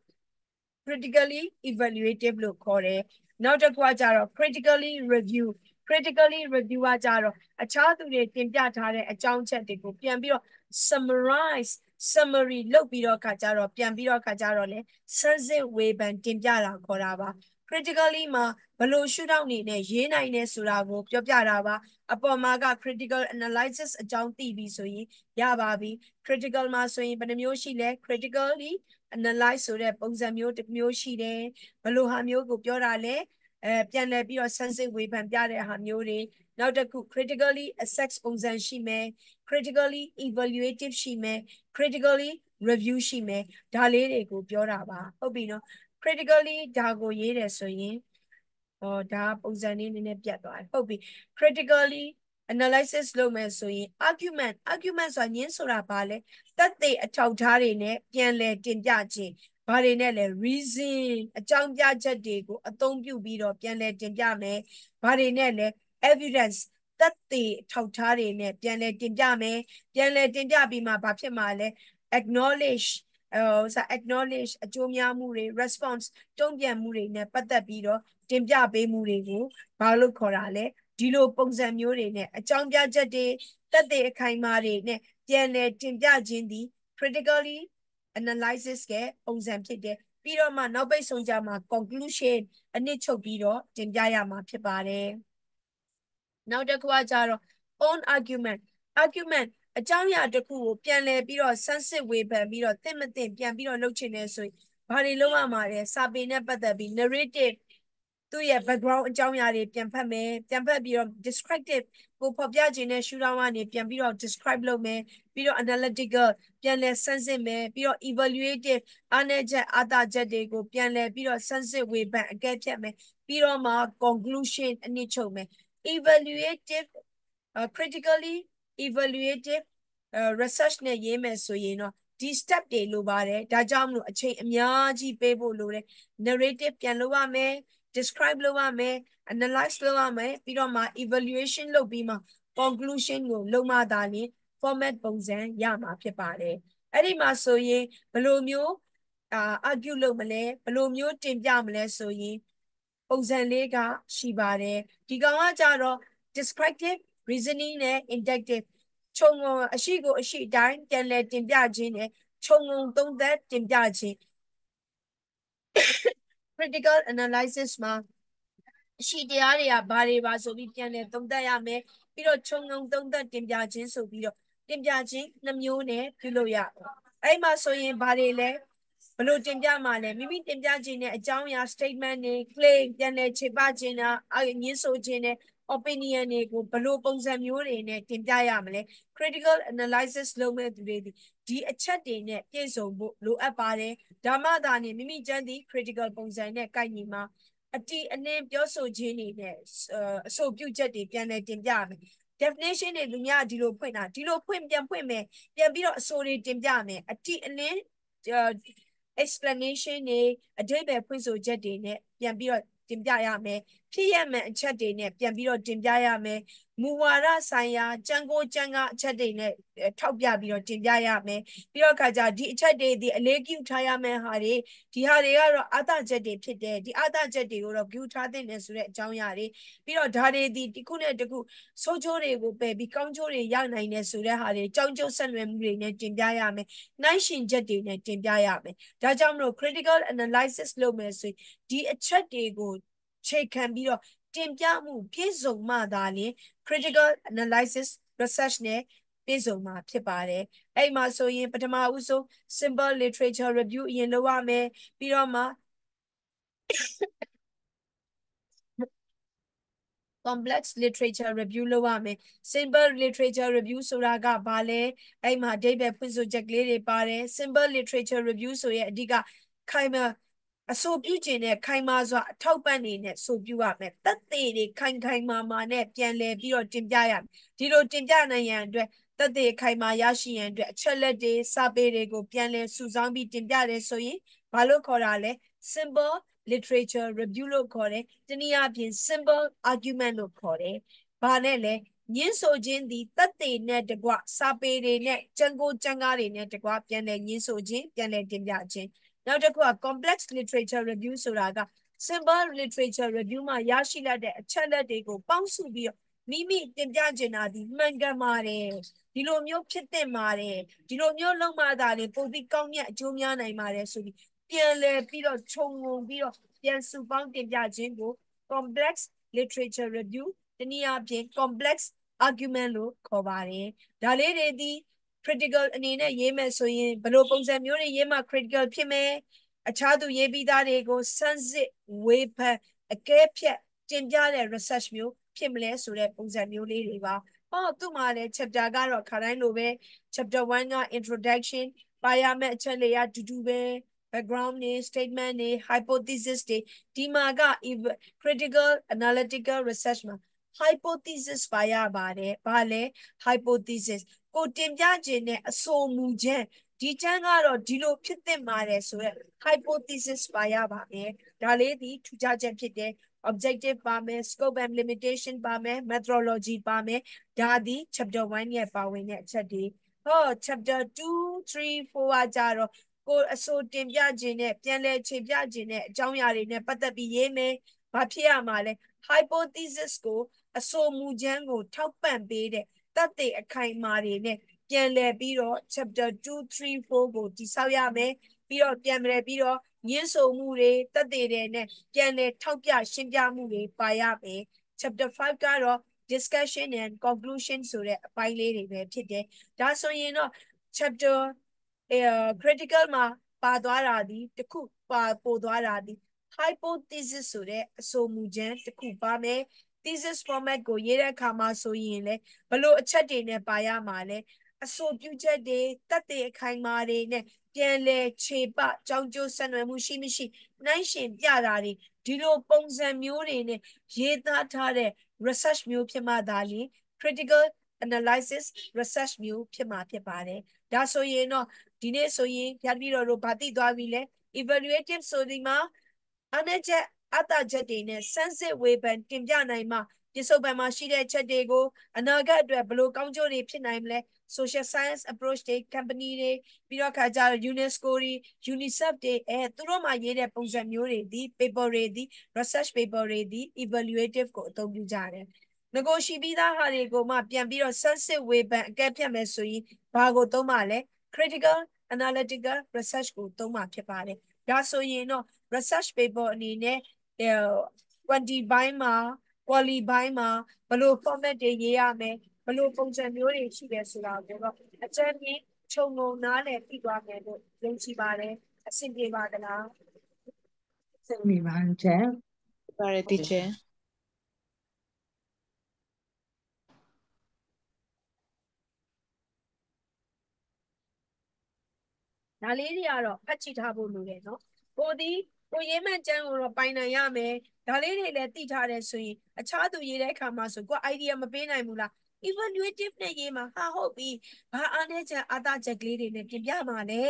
critically evaluative လို့ခေါ်တယ်နောက်တစ်ခုကကြတော့ critically review critically review ကကြတော့အခြားသူတွေတင်ပြထားတဲ့အကြောင်းချက်တွေကိုပြန်ပြီးတော့ summarize summary လုပ်ပြီးတော့ခါကြတော့ပြန်ပြီးတော့ခါကြတော့လေစမ်းစစ်ဝေဖန်တင်ပြတာခေါ်တာပါ critically မှာ ဘယ်လိုရှုထောင့်နေနဲ့ရေးနိုင်နေဆိုတာကိုပြောပြတာပါအပေါ်မှာက critical analysis အကြောင်းသိပြီဆိုရင်ရပါပြီ critical မှာဆိုရင်ဘယ်နှမျိုးရှိလဲ critically analyze ဆိုတဲ့ပုံစံမျိုးတစ်မျိုးရှိတယ်ဘယ်လိုဟာမျိုးကိုပြောတာလဲအဲပြန်လည်ပြီးတော့စမ်းစစ်ဝေဖန်ပြတဲ့ဟာမျိုးတွေနောက်တစ်ခု critically assess ပုံစံရှိမယ် critically evaluative ရှိမယ် critically review ရှိမယ်ဒါလေးတွေကိုပြောတာပါဟုတ်ပြီနော် critically ဒါကိုရေးတယ်ဆိုရင် ဟောဒါပုံစံလေးနည်းနည်းပြတ်သွားတယ်ဟုတ်ပြီ critically analysis လုပ်မယ်ဆိုရင် argument argument ဆိုတာညင်းဆိုတာဘာလဲတက်တဲ့အထောက်ထားတွေနဲ့ပြန်လည်တင်ပြခြင်းဘာတွေနဲ့လဲ reason အကြောင်းပြချက်တွေကိုအသုံးပြုပြီးတော့ပြန်လည်တင်ပြမယ်ဘာတွေနဲ့လဲ evidence သက်သေထောက်ထားတွေနဲ့ပြန်လည်တင်ပြမယ်ပြန်လည်တင်ပြပြီးမှဘာဖြစ်မှာလဲ acknowledge ဟိုစာ acknowledge အကျိုးများမှုတွေ response တုံ့ပြန်မှုတွေနဲ့ပတ်သက်ပြီးတော့တင်ပြပေးမှုတွေကိုဘာလို့ခေါ်တာလဲဒီလိုပုံစံမျိုးတွေနဲ့အကြောင်းပြချက်တွေတက်တဲ့အခိုင်အမာတွေနဲ့ပြန်လည်တင်ပြခြင်းသည် critically analysis ကပုံစံဖြစ်တယ်ပြီးတော့မှနောက်ပိတ်ဆုံးကြမှာ conclusion အနစ်ချုပ်ပြီးတော့တင်ပြရမှာဖြစ်ပါတယ်နောက်တစ်ခုကကြတော့ own argument argument အကြောင်းအရာတစ်ခုကိုပြန်လည်ပြီးတော့ဆန်းစစ်ဝေဖန်ပြီးတော့သင့်မသင့်ပြန်ပြီးတော့လုပ်ချင်နေဆိုရင်ဘာတွေလုပ်ရမှာလဲစာပေနဲ့ပတ်သက်ပြီး narrative သူ့ရဲ့ background အကြောင်းအရာတွေပြန်ဖတ်မယ်ပြန်ဖတ်ပြီးတော့ descriptive ကိုဖော်ပြခြင်းနဲ့ရှုထောင့်ကနေပြန်ပြီးတော့ describe လုပ်မယ်ပြီးတော့ analytical ပြန်လည်ဆန်းစစ်မယ်ပြီးတော့ evaluative အားနည်းချက်အသာချက်တွေကိုပြန်လည်ပြီးတော့ဆန်းစစ်ဝေဖန်အကဲဖြတ်မယ်ပြီးတော့မှ conclusion အနည်းချုပ်မယ် evaluative uh, critically evaluative uh, research နဲ့ရေးမယ်ဆိုရင်တော့ဒီ step တွေလိုပါတယ်ဒါကြောင့်မလို့အချိန်အများကြီးပေးဖို့လိုတယ် narrative ပြန်လုပ်ရမယ် describe လုပ်ရမယ် analyze လုပ်ရမယ်ပြီးတော့မှ evaluation လုပ်ပြီးမှ conclusion ကိုလုပ်မှသာလျှင် format ပုံစံရမှာဖြစ်ပါတယ်အဲ့ဒီမှာဆိုရင်ဘယ်လိုမျိုးအာ argue လုပ်မလဲဘယ်လိုမျိုးတင်ပြမလဲဆိုရင်ပုံစံလေးကရှိပါတယ်ဒီကောင်ကကြတော့ descriptive reasoning နဲ့ inductive ခြုံငုံအရှိကိုအရှိတိုင်းပြန်လည်တင်ပြခြင်းနဲ့ခြုံငုံသုံးသပ်တင်ပြခြင်း critical analysis မှာအရှိတရားတွေကဘာတွေပါဆိုပြီးပြန်လည်သုံးသပ်ရမယ်ပြီးတော့ခြုံငုံသုံးသပ်တင်ပြခြင်းဆိုပြီးတော့တင်ပြခြင်းနှမျိုးနဲ့ပြုလုပ်ရအဲ့မှာဆိုရင်ဘာတွေလဲဘလို့တင်ပြမှာလဲမိမိတင်ပြခြင်းနဲ့အကြောင်းအရာ statement တွေ claim ပြန်လည်ခြေပခြင်းနဲ့အငင်းဆိုခြင်းနဲ့ opinion တွေကိုဘလို့ပုံစံမျိုးတွေနဲ့တင်ပြရမလဲ critical analysis လုပ်မဲ့သူတွေဒီအချက်တွေနဲ့ပြည့်စုံဖို့လိုအပ်ပါတယ်ဒါမှသာနေမိမိကျန်းသည့် critical ပုံစံနဲ့ကိုက်ညီမှာအတီအနှင်းပြောဆိုခြင်းတွေနဲ့အဆိုပြုချက်တွေပြန်လည်တင်ပြရမယ် definition တွေလူများဒီလိုဖွင့်တာဒီလိုဖွင့်ပြန်ဖွင့်မယ်ပြန်ပြီးတော့အဆိုတွေတင်ပြမယ်အတိအလင်း explanation တွေအဓိပ္ပာယ်ဖွင့်ဆိုချက်တွေနဲ့ပြန်ပြီးတော့တင်ပြရမယ် ဖြစ်ရမှန်အချက်တွေနဲ့ပြန်ပြီးတော့တင်ပြရမယ်မူဝါဒဆိုင်ရာကြံကိုကြံကအချက်တွေနဲ့ထောက်ပြပြီးတော့တင်ပြရမယ်ပြီးတော့ခါကြဒီအချက်တွေဒီအလေးပြုထားရမယ်ဟာတွေဒီဟာတွေကတော့အာသချက်တွေဖြစ်တယ်ဒီအာသချက်တွေကိုတော့ view ထားတဲ့နယ်ဆိုတဲ့အကြောင်းအရာတွေပြီးတော့ဒါတွေဒီတစ်ခုနဲ့တစ်ခုဆိုးချိုးတွေကိုပယ်ပြီးကောင်းချိုးတွေရနိုင်တယ်ဆိုတဲ့ဟာတွေကြောင်းကျိုးဆက်နွယ်မှုတွေနဲ့တင်ပြရမယ်နိုင်ရှင်ချက်တွေနဲ့တင်ပြရမယ်ဒါကြောင့်မလို့ critical analysis လုပ်မယ်ဆိုရင်ဒီအချက်တွေကို ချိန်ခံပြီးတော့တင်ပြမှုပြည့်စုံမှသာလျှင် critical analysis research နဲ့ပြည့်စုံမှာဖြစ်ပါတယ်အဲ့မှာဆိုရင်ပထမဦးဆုံး simple literature review အရင်လုပ်ရမယ်ပြီးတော့မှ complex literature review လုပ်ရမယ် simple literature review ဆိုတာကဘာလဲအဲ့မှာအဓိပ္ပာယ်ဖွင့်ဆိုချက်ကလေးတွေပါတယ် simple literature review ဆိုရဲ့အဓိကခိုင်မာ အဆိုပြုခြင်းနဲ့ခိုင်မာစွာအထောက်ပံ့နေနဲ့ဆိုပြုရမယ်တက်သေးတွေခိုင်ခိုင်မာမာနဲ့ပြန်လည်ပြီးတော့တင်ပြရမယ်ဒီလိုတင်ပြနိုင်ရန်အတွက်တက်သေးခိုင်မာရရှိရန်အတွက်အချက်လက်တွေစာပေတွေကိုပြန်လည်စုဆောင်းပြီးတင်ပြတယ်ဆိုရင်ဘာလို့ခေါ်တာလဲ simple literature review လို့ခေါ်တယ်တနည်းအားဖြင့် simple argument လို့ခေါ်တယ်ဘာနဲ့လဲညင်းဆိုခြင်းဒီတက်သေးနဲ့တကွစာပေတွေနဲ့ကြံကိုကြံကားတွေနဲ့တကွပြန်လည်ညင်းဆိုခြင်းပြန်လည်တင်ပြခြင်း နောက်တစ်ခုက complex literature review ဆိုတာက simple literature review မှာရရှိလာတဲ့အချက်လက်တွေကိုပေါင်းစုပြီးတော့မိမိတင်ပြချင်တာဒီမှန်ကန်ပါတယ်ဒီလိုမျိုးဖြစ်သင့်ပါတယ်ဒီလိုမျိုးလုံးမသာလေပုံပြီးကောင်းမြတ်အကျိုးများနိုင်ပါတယ်ဆိုပြီးပြန်လည်ပြီးတော့ခြုံငုံပြီးတော့ပြန်စုပေါင်းတင်ပြခြင်းကို complex literature review တနည်းအားဖြင့် complex argument လို့ခေါ်ပါတယ်ဒါလေးတွေဒီ critical အနေနဲ့ရေးမယ်ဆိုရင်ဘယ်လိုပုံစံမျိုးတွေရေးမှ critical ဖြစ်မယ်အခြားသူရေးပြီးသားတွေကိုစမ်းစစ်ဝေဖန်အကဲဖြတ်တင်ပြတဲ့ research မျိုးဖြစ်မလဲဆိုတဲ့ပုံစံမျိုးလေးတွေပါဟောသူ့မှာလည်း chapter ကတော့ခါတိုင်းလိုပဲ chapter 1က introduction ပါရမယ့်အချက်လေးအတူတူပဲ background နေ statement နေ hypothesis တွေဒီမှာက critical analytical research မှာ hypothesis ပါရပါတယ်။ဘာလဲ hypothesis ကိုတင်ပြခြင်းနဲ့အဆိုမူခြင်းဒီချမ်းကတော့ဒီလိုဖြစ်သင့်ပါတယ်ဆိုရက် hypothesis ပါရပါမယ်။ဒါလေးဒီထူးခြားချက်ဖြစ်တဲ့ objective ပါမယ် scope and limitation ပါမယ် methodology ပါမယ်ဒါဒီ chapter 1ရဲ့ပါဝင်တဲ့အချက်တွေဟော chapter 2 3 4ကကြတော့ကိုအစိုးတင်ပြခြင်းနဲ့ပြန်လဲချိန်ပြခြင်းနဲ့အကြောင်းအရာတွေနဲ့ပတ်သက်ပြီးရေးမယ်။ဘာဖြစ်ရမှာလဲ hypothesis ကိုအစိုးမူချမ်းကိုထောက်ပံ့ပေးတဲ့ တတ်တဲ့အခိုင်အမာတွေနဲ့ပြန်လည်ပြီးတော့ chapter 2 3 4ကိုတိဆောက်ရမယ်ပြီးတော့ပြန်လည်ပြီးတော့ညှင်းဆိုမှုတွေတတ်တဲ့တွေနဲ့ပြန်လည်ထောက်ပြရှင်းပြမှုတွေပါရမယ် chapter 5ကတော့ discussion and conclusion ဆိုတဲ့အပိုင်းလေးတွေပဲဖြစ်တယ်ဒါဆိုရင်တော့ chapter critical မှာပါသွားတာဒီတခုပါပို့သွားတာဒီ hypothesis ဆိုတဲ့အဆိုမူချမ်းတခုပါမယ် thesis format ကိုရေးတဲ့အခါမှာဆိုရင်လေဘလို့အချက်တွေနဲ့ပါရမှာလဲအဆိုပြုချက်တွေတက်တဲ့အခိုင်အမာတွေနဲ့ပြန်လဲခြေပကြောင်းကျိုးဆက်နွယ်မှုရှိမရှိနိုင်ရှင်ပြတာတွေဒီလိုပုံစံမျိုးတွေနဲ့ရေးသားထားတဲ့ research မျိုးဖြစ်မှသာလျှင် critical analysis research မျိုးဖြစ်မှာဖြစ်ပါတယ်ဒါဆိုရင်တော့ဒီနေ့ဆိုရင်ဖြတ်ပြီးတော့တို့ဗာတိသွားပြီလဲ evaluative ဆိုဒီမှာအနက်ချက် အတချက်တွေနဲ့စမ်းစစ်ဝေဖန်တင်ပြနိုင်မှပပြစ္ဆုတ်ပံမှာရှိတဲ့အချက်တွေကိုအနာဂတ်အတွက်ဘယ်လိုကောင်းကျိုးတွေဖြစ်နိုင်မလဲ social science approach တွေ company တွေပြီးတော့ခါကျတော့ UNESCO တွေ UNICEF တွေအဲသူတို့မှရေးတဲ့ပုံစံမျိုးတွေဒီ paper တွေဒီ research paper တွေဒီ evaluative ကိုအသုံးပြုကြတယ်ငကိုရှိပြီးသားဟာတွေကိုမှပြန်ပြီးတော့ sensitive ဝေဖန်အကဲဖြတ်မယ်ဆိုရင်ဘာကိုသုံးပါလဲ critical analytical research ကိုသုံးမှာဖြစ်ပါတယ်ဒါဆိုရင်တော့ research paper အနေနဲ့ 20ဘိုင်းမှာ quality ဘိုင်းမှာဘယ်လို format တွေရေးရမယ်ဘယ်လိုပုံစံမျိုးတွေရှိတယ်ဆိုတာကိုတော့အကျဉ်းချင်းခြုံငုံနားလည်ပြီးသွားမယ်လို့ယုံကြည်ပါတယ်အဆင်ပြေပါသလားစိတ်မိပါချေပါတယ် teacher ဒါလေးတွေကတော့ဖတ်ကြည့်ထားဖို့လိုတယ်နော်ကိုဒီ ကိုရေးမှန်ကျမ်းကိုတော့ပိုင်နိုင်ရမယ်ဒါလေးတွေလည်းသိထားတယ်ဆိုရင်အခြားသူရေးတဲ့အခါမှာဆိုကို idea မပေးနိုင်ဘူးလား evaluative နဲ့ရေးမှာဟာဟုတ်ပြီဘာအားနဲ့ချက်အာသာချက်ကလေးတွေနဲ့ပြင်ပြမှာလဲ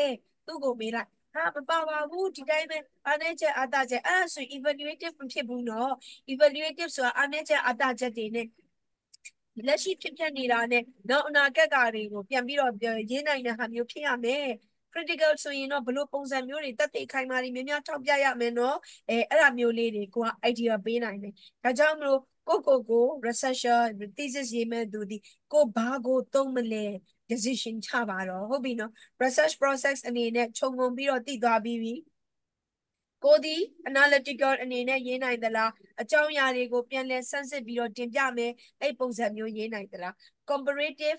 သူ့ကိုမေးလိုက်ဟာမပါပါဘူးဒီတိုင်းပဲအားနဲ့ချက်အာသာချက်အဲ့ဒါဆို evaluative မဖြစ်ဘူးနော် evaluative ဆိုတာအားနဲ့ချက်အာသာချက်တွေနဲ့လက်ရှိဖြစ်ဖြစ်နေတာနဲ့နောက်အနာဂတ်ကာတွေကိုပြန်ပြီးတော့ရေးနိုင်တဲ့ဟာမျိုးဖြစ်ရမယ် critical ဆိုရင်တော့ဘလို့ပုံစံမျိုးတွေတက်သိခိုင်မာတွေများများထောက်ပြရမယ်နော်အဲအဲ့ဒါမျိုးလေးတွေကိုက idea ပေးနိုင်တယ်ဒါကြောင့်မလို့ကိုကိုကို researcher thesis ရေးမဲ့သူဒီကိုဘာကိုသုံးမလဲ decision ချပါတော့ဟုတ်ပြီနော် research process အနေနဲ့ခြုံငုံပြီးတော့တည်သွားပြီးပြီကိုဒီ analytical အနေနဲ့ရေးနိုင်သလားအကြောင်းအရာတွေကိုပြန်လည်ဆန်းစစ်ပြီးတော့တင်ပြမယ်အဲ့ပုံစံမျိုးရေးနိုင်သလား comparative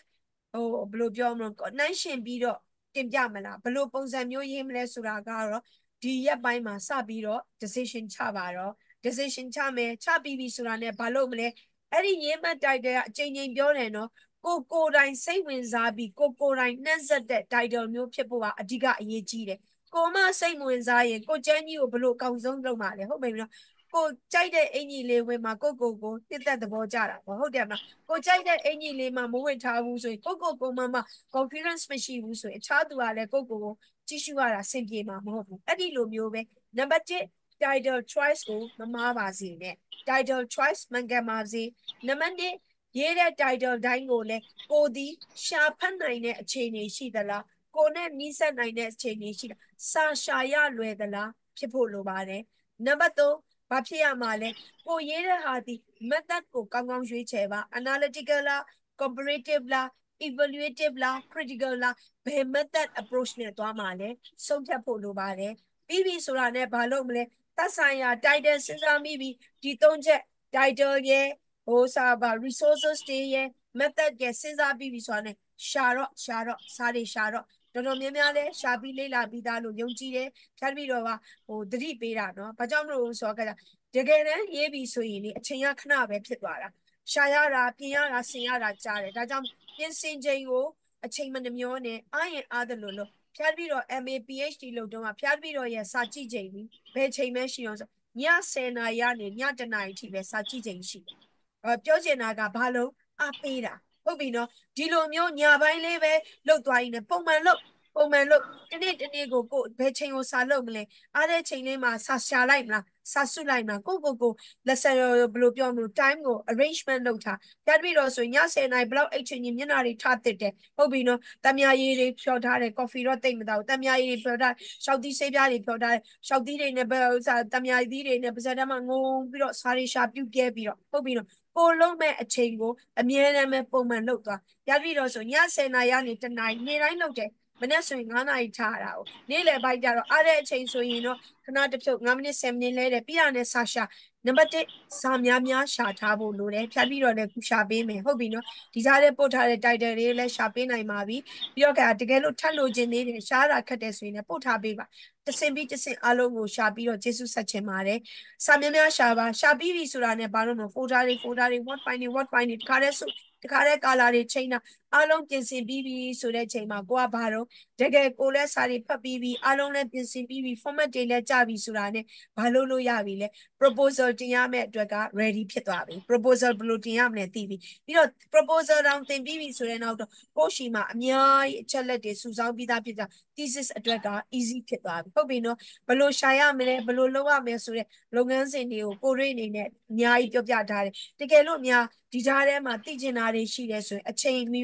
ဟိုဘယ်လိုပြောမလဲနိုင်ရှင်ပြီးတော့ တင်ပြမလားဘယ်လိုပုံစံမျိုးရေးမလဲဆိုတာကတော့ဒီရက်ပိုင်းမှာစပြီးတော့ decision ချပါတော့ decision ချမယ်ချပြီးပြီဆိုတာနဲ့ဘာလို့မလဲအဲ့ဒီရေးမှတ်တိုက်တဲ့အချိန်ချင်းပြောတယ်နော်ကိုကိုတိုင်စိတ်ဝင်စားပြီးကိုကိုတိုင်နှက်ဆက်တဲ့ title မျိုးဖြစ်ဖို့ကအဓိကအရေးကြီးတယ်ကိုမစိတ်ဝင်စားရင်ကိုကျန်းကြီးကိုဘလို့အကောင်းဆုံးလုပ်မှာလဲဟုတ်ပြီနော် ကိုကြိုက်တဲ့အင်ကြီးလေးဝင်မှာကိုကိုကိုတစ်သက်သဘောကြတာပေါ့ဟုတ်တယ်မလားကိုကြိုက်တဲ့အင်ကြီးလေးမှာမဝင်ထားဘူးဆိုရင်ကိုကိုကိုမမ confidence မရှိဘူးဆိုရင်အခြားသူကလည်းကိုကိုကိုကြည့်ရှုရတာအဆင်ပြေမှာမဟုတ်ဘူးအဲ့ဒီလိုမျိုးပဲနံပါတ်1 title choice ကိုမမားပါစေနဲ့ title choice မှန်ကန်ပါစေနံပါတ်2ရေးတဲ့ title တိုင်းကိုလည်းကိုဒီရှာဖတ်နိုင်တဲ့အခြေအနေရှိသလားကိုနဲ့နီးစပ်နိုင်တဲ့အခြေအနေရှိလားစာရှာရလွယ်သလားဖြစ်ဖို့လိုပါတယ်နံပါတ်3 ဘာဖြစ်ရမှာလဲကိုရေးတဲ့ဟာဒီ method ကိုကောင်းကောင်းရွေးချယ်ပါ analytical လား comparative လား evaluative လား critical လားဘယ် method approach နဲ့သွားမှာလဲဆုံးဖြတ်ဖို့လိုပါတယ်ပြီးပြီဆိုတာနဲ့ဘာလို့မလဲသက်ဆိုင်ရာ title စဉ်းစားမိပြီဒီသုံးချက် title ရဲ့ဟိုစာပါ resources တွေရဲ့ method ရဲ့စဉ်းစားပြီးပြီဆိုတာနဲ့ရှာတော့ရှာတော့စာတွေရှာတော့ တော်တော်များများလဲရှာပြီးလေ့လာပြီးသားလို့ယုံကြည်တယ်ဖြတ်ပြီးတော့ကဟိုတတိပေးတာနော်ဘာကြောင့်မလို့ဆိုတော့တကယ်တမ်းရေးပြီးဆိုရင်လေအချိန်ကခဏပဲဖြစ်သွားတာရှာရတာပြင်ရတာဆင်ရတာကြားတယ်ဒါကြောင့်ပြင်ဆင်ချိန်ကိုအချိန်မနှမျောနဲ့အားရင်အားသလိုလို့ဖြတ်ပြီးတော့ MA PhD လုပ်တော့ဖြတ်ပြီးတော့ရဲ့စာကြည့်ချိန်ပြီးဘယ်ချိန်မှရှိအောင်ဆိုည10နာရီကနေည1နာရီထိပဲစာကြည့်ချိန်ရှိတယ်အဲပြောချင်တာကဘာလို့အားပေးတာ ဟုတ်ပြီနော်ဒီလိုမျိုးညာပိုင်းလေးပဲလှုပ်သွားရင်ပုံမှန်လှုပ်ပုံမှန်လို့တနေ့တနေ့ကိုကိုဘယ်ချိန်ကိုစာလုပ်မလဲအားတဲ့ချိန်လေးမှာစာရှာလိုက်မလားစာစုလိုက်မလားကိုကိုကို lesson ဘယ်လိုပြောမလို့ time ကို arrangement လုပ်ထားကြပြီးတော့ဆိုည10နာရီဘလောက်အိတ်ချိန်ကြီးမျက်နှာတွေထားတစ်တယ်ဟုတ်ပြီနော်တမယာရည်တွေဖြော်ထားတယ် coffee တော့တိတ်မတော့တမယာရည်တွေဖြော်ထားရှောက်သီးဆေးပြားတွေဖြော်ထားတယ်ရှောက်သီးတွေနဲ့စာတမယာသီးတွေနဲ့ပါဇက်တမ်းမှာငုံပြီးတော့စာတွေရှာပြုတ်ပြဲပြီးတော့ဟုတ်ပြီနော် ကိုလုံးမဲ့အချိန်ကိုအမြဲတမ်းပဲပုံမှန်လုပ်သွားရပြီးတော့ဆိုည10နာရီကနေတနာရီနေ့တိုင်းလုပ်တယ် မနေ့ဆိုရင်9နာရီထားတာကိုနေ့လယ်ပိုင်းကျတော့အားတဲ့အချိန်ဆိုရင်တော့ခဏတစ်ဖြုတ်9မိနစ်10မိနစ်လဲတယ်ပြရနဲ့စာရှာနံပါတ်1စာများများရှာထားဖို့လိုတယ်ဖြတ်ပြီးတော့လည်းခုရှာပေးမယ်ဟုတ်ပြီနော်ဒီစားတဲ့ပို့ထားတဲ့ title တွေလည်းရှာပေးနိုင်ပါပြီပြီးတော့ကတကယ်လို့ထပ်လို့ခြင်းသေးတယ်ရှားတာခက်တယ်ဆိုရင်လည်းပို့ထားပေးပါတစင်ပြီးတစင်အလုံးကိုရှာပြီးတော့ကျေးဇူးဆက်ချင်ပါတယ်စာများများရှာပါရှာပြီးပြီဆိုတာနဲ့ဘာလို့မ folder တွေ folder တွေ word file တွေ word file တွေတခါတည်းစုတခါတည်း color တွေချိန်တာ အားလုံးပြင်ဆင်ပြီးပြီဆိုတဲ့ချိန်မှာကိုကဘာတော့တကယ်ကိုလည်းစာတွေဖတ်ပြီးပြီအားလုံးလည်းပြင်ဆင်ပြီးပြီ format တွေလည်းကြပြီဆိုတာနဲ့ဘာလို့လို့ရပြီလဲ proposal တင်ရမယ့်အတွက်က ready ဖြစ်သွားပြီ proposal ဘယ်လိုတင်ရမလဲသိပြီပြီးတော့ proposal တောင်တင်ပြီးပြီဆိုတဲ့နောက်တော့ကိုရှိမှာအများကြီးအချက်လက်တွေစုဆောင်းပြီးသားဖြစ်တာ thesis အတွက်က easy ဖြစ်သွားပြီဟုတ်ပြီနော်ဘယ်လိုရှာရမလဲဘယ်လိုလုပ်ရမလဲဆိုတဲ့လုပ်ငန်းစဉ်တွေကိုကိုရိအနေနဲ့အများကြီးပြောပြထားတယ်တကယ်လို့များဒီကြားထဲမှာသိကျင်တာတွေရှိတယ်ဆိုရင်အချိန်မီ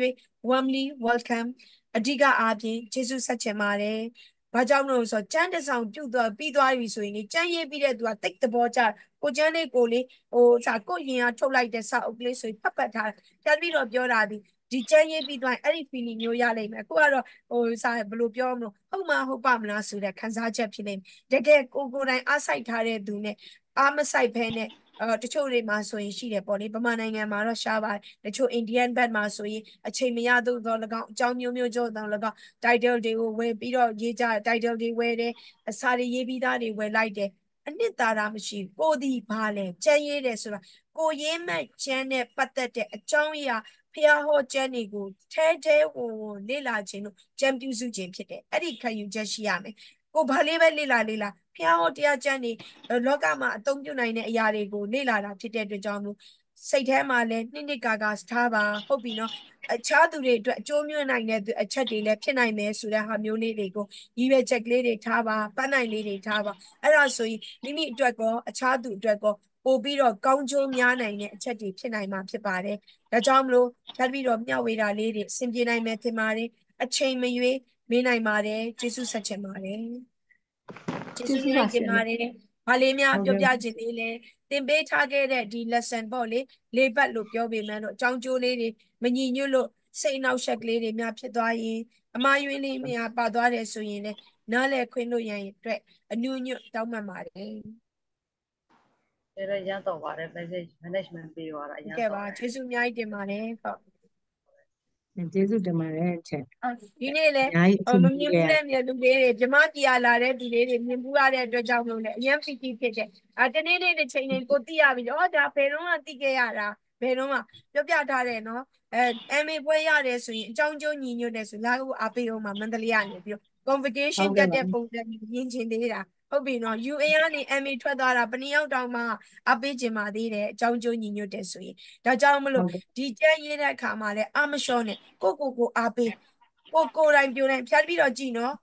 warmly welcome အဓိကအားဖြင့်ကျေးဇူးဆက်ချင်ပါတယ်ဘာကြောင့်လို့ဆိုတော့ကျန်းတဆောင်ပြုတ်သွားပြီးသွားပြီဆိုရင်လေကျန်းရေးပြီးတဲ့သူကတိတ်သဘောကျကိုကျန်းလေးကိုလေဟိုစာကိုရင်ကထုတ်လိုက်တဲ့စာအုပ်ကလေးဆိုရင်ဖတ်ဖတ်ထားပြန်ပြီးတော့ပြောတာဒီဒီကျန်းရေးပြီးသွားရင်အဲ့ဒီ feeling မျိုးရလိမ့်မယ်ကိုကတော့ဟိုစာဘယ်လိုပြောမလို့ဟုတ်မှဟုတ်ပါမလားဆိုတဲ့ခံစားချက်ဖြစ်လိမ့်မယ်တကယ်ကိုကိုယ်တိုင်အားစိုက်ထားတဲ့သူနဲ့အားမစိုက်ဖဲနဲ့ အော်တချို့တွေမှာဆိုရင်ရှိတယ်ပေါ့လေဗမာနိုင်ငံမှာတော့ရှားပါတယ်တချို့ Indian band မှာဆိုရင်အချိန်မရတော့တော့၎င်းအကြောင်းမျိုးမျိုးကြောင့်တော့၎င်း title တွေကိုဝယ်ပြီးတော့ရေးကြ title တွေဝယ်တယ်အစာတွေရေးပြီးသားတွေဝယ်လိုက်တယ်အနှစ်သာရမရှိကိုဒီဘာလဲကျန်းရေးတယ်ဆိုတာကိုရေးမဲ့ကျန်းနဲ့ပတ်သက်တဲ့အကြောင်းအရာဖျားဟောကျမ်းတွေကိုထဲထဲဝင်ဝင်လေ့လာခြင်းလို့ကျမ်းပြုစုခြင်းဖြစ်တယ်အဲ့ဒီခံယူချက်ရှိရမယ် ကိုဘာလေးပဲလေ့လာလေ့လာဖျားဟောတရားကျမ်းတွေလောကမှာအသုံးပြုနိုင်တဲ့အရာတွေကိုလေ့လာတာဖြစ်တဲ့အတွက်ကြောင့်မို့စိတ်ထဲမှာလည်းနှစ်နှစ်ကာကာထားပါဟုတ်ပြီနော်အခြားသူတွေအတွက်အကျိုးမျိုးနိုင်တဲ့အချက်တွေလည်းဖြစ်နိုင်မယ်ဆိုတဲ့ဟာမျိုးလေးတွေကိုရည်ရွယ်ချက်ကလေးတွေထားပါပန်းနိုင်လေးတွေထားပါအဲ့ဒါဆိုရင်မိမိအတွက်ကောအခြားသူအတွက်ကောပို့ပြီးတော့ကောင်းကျိုးများနိုင်တဲ့အချက်တွေဖြစ်နိုင်မှာဖြစ်ပါတယ်ဒါကြောင့်မလို့ထပ်ပြီးတော့မျှဝေတာလေးတွေအဆင်ပြေနိုင်မယ်ထင်ပါတယ်အချိန်မရွေး မေးနိုင်ပါတယ်ကျေးဇူးဆက်ချင်ပါတယ်ကျေးဇူးများတင်ပါတယ်။ဘာလေးများပြောပြခြင်းသေးလဲ။သင်ပေးထားခဲ့တဲ့ဒီ lesson ပေါ့လေလေးပတ်လို့ပြောပေမဲ့လို့အကြောင်းကျိုးလေးတွေမညီညွတ်လို့စိတ်နှောက်ယှက်ကလေးတွေများဖြစ်သွားရင်အမှားယွင်းလေးများပါသွားတယ်ဆိုရင်လည်းနားလည်ခွင့်လို့ရရင်အတွက်အနုညွတ်တောင်းပန်ပါတယ်။ဒါလည်းရမ်းတော့ပါတယ် message management ပေးသွားတာအရမ်းကဲပါကျေးဇူးအများကြီးတင်ပါတယ်ဟုတ် ကျေးဇူးတင်ပါတယ်ချက်ဒီနေ့လည်းအများကြီးအဟိုဆင်မပြေမြင်ခဲ့ဘူးတဲ့မြေလူလေးတွေမြမပြာလာတဲ့သူလေးတွေမြင်ဘူးရတဲ့အတွက်ကြောင့်မလို့လေအရင်ဖြစ်ဖြစ်ဖြစ်တယ်အာတနေ့နေ့တစ်ချိန်လေးကိုသိရပြီဩဒါဘယ်တော့မှသိခဲ့ရတာဘယ်တော့မှပြောပြထားတယ်နော်အဲအမေပွဲရတယ်ဆိုရင်အကြောင်းကျိုးညီညွတ်တယ်ဆိုလာဦးအပေးအောင်မှာမန္တလေးကနေပြီးတော့ convocation တက်တဲ့ပုံစံမြင်ချင်သေးတာ ဟုတ်ပြီနော် UA ကနေ MA ထွက်သွားတာဘယ်နှစ်ယောက်တောင်မှအပေးချင်ပါသေးတယ်အကြောင်းကျိုးညီညွတ်တယ်ဆိုရင်ဒါကြောင့်မလို့ဒီကြက်ရေးတဲ့အခါမှာလဲအမလျှော့နဲ့ကိုကိုကိုအားပေးကိုကိုယ်တိုင်ပြိုတိုင်းဖြတ်ပြီးတော့ကြည့်နော်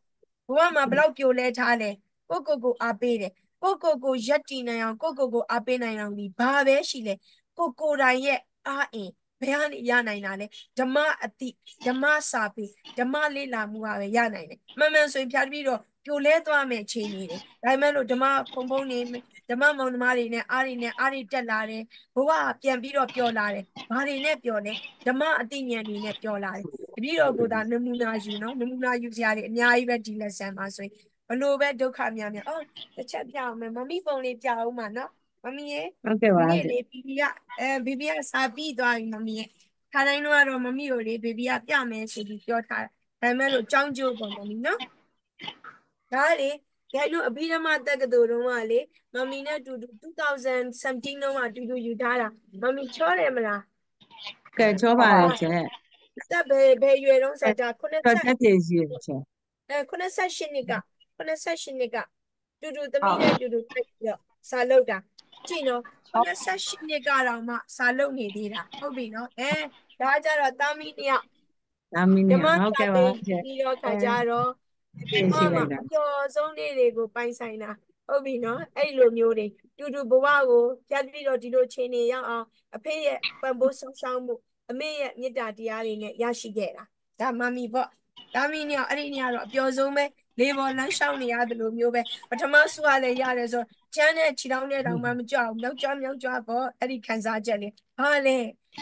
ဘဝမှာဘလောက်ပြိုလဲထားလဲကိုကိုကိုအားပေးတယ်ကိုကိုကိုရက်တည်နိုင်အောင်ကိုကိုကိုအားပေးနိုင်အောင်ဒီဘာပဲရှိလဲကိုကိုယ်တိုင်ရဲ့အားအင်ဘယ်ကနေရနိုင်တာလဲဓမ္မအတိဓမ္မစာပေဓမ္မလေ့လာမှုဟာပဲရနိုင်တယ်မှန်မှန်ဆိုရင်ဖြတ်ပြီးတော့ ပြိုလဲသွားမယ်အခြေအနေတွေဒါပေမဲ့လို့ဓမ္မဖုံဖုံနေဓမ္မမောင်နှမတွေနဲ့အားတွေနဲ့အားတွေတက်လာတယ်ဘဝကပြန်ပြီးတော့ပျော်လာတယ်ဘာတွေနဲ့ပျော်လဲဓမ္မအတိဉာဏ်တွေနဲ့ပျော်လာတယ်တပည့်တော်ကိုဒါနမူနာယူနော်နမူနာယူစရာတွေအများကြီးပဲဒီ lesson မှာဆိုရင်ဘလို့ပဲဒုက္ခများများအော်တစ်ချက်ပြအောင်မယ်မမီပုံလေးပြအောင်ပါနော်မမီရဲ့ဟုတ်ကဲ့ပါဒီနေ့လေဘီဘီကအဲဘီဘီကစာပြီးသွားပြီမမီရဲ့ခါတိုင်းတော့ကတော့မမီကိုလေဘီဘီကပြမယ်ဆိုပြီးပြောထားတယ်ဒါပေမဲ့လို့ကြောင်းကျိုးပုံမမီနော် ဒါလေကြိုင်လို့အဘိဓမ္မာတက္ကသိုလ်တုန်းကလေမမီနဲ့တူတူ2017တုန်းကတူတူယူထားတာမမီချောတယ်မလားကဲချောပါတယ်ချက်တက်ဘယ်ဘယ်ရွယ်တုန်းဆိုတော့တော့90တက်တည်ရှိရချက်အဲ88နှစ်က88နှစ်ကတူတူသမီးနဲ့တူတူပြပြီးတော့စာလုပ်တာကြည့်နော်88နှစ်ကတော့မှစာလုပ်နေသေးတာဟုတ်ပြီနော်အဲဒါကြတော့တာမီတယောက်ဒါမင်းဓနဲ့မ္မဟုတ်စာကဲ့ပါပေချက်ပြီးတော့ခါကြတော့ တည်ရှိလိုက်တာအကျော်ဆုံးလေးတွေကိုပိုင်ဆိုင်တာဟုတ်ပြီနော်အဲ့လိုမျိုးတွေတူတူဘဝကိုပြတ်ပြီးတော့ဒီလိုချိန်နေရောက်အောင်အဖေရဲ့ပံ့ပိုးဆောင်ရှောက်မှုအမေရဲ့မေတ္တာတရားတွေနဲ့ရရှိခဲ့တာဒါမမီပေါ့ဒါမီညောအဲ့ဒီညတော့အပျော်ဆုံးပဲလေးပေါ်လမ်းလျှောက်နေရတယ်လို့မျိုးပဲပထမဆုကလည်းရတယ်ဆိုကျန်းတဲ့ခြေထောက်နဲ့တောင်မှမကြောက်ဘူးမြောက်ကြွမြောက်ကြွပေါ့အဲ့ဒီခံစားချက်လေးဟာလေ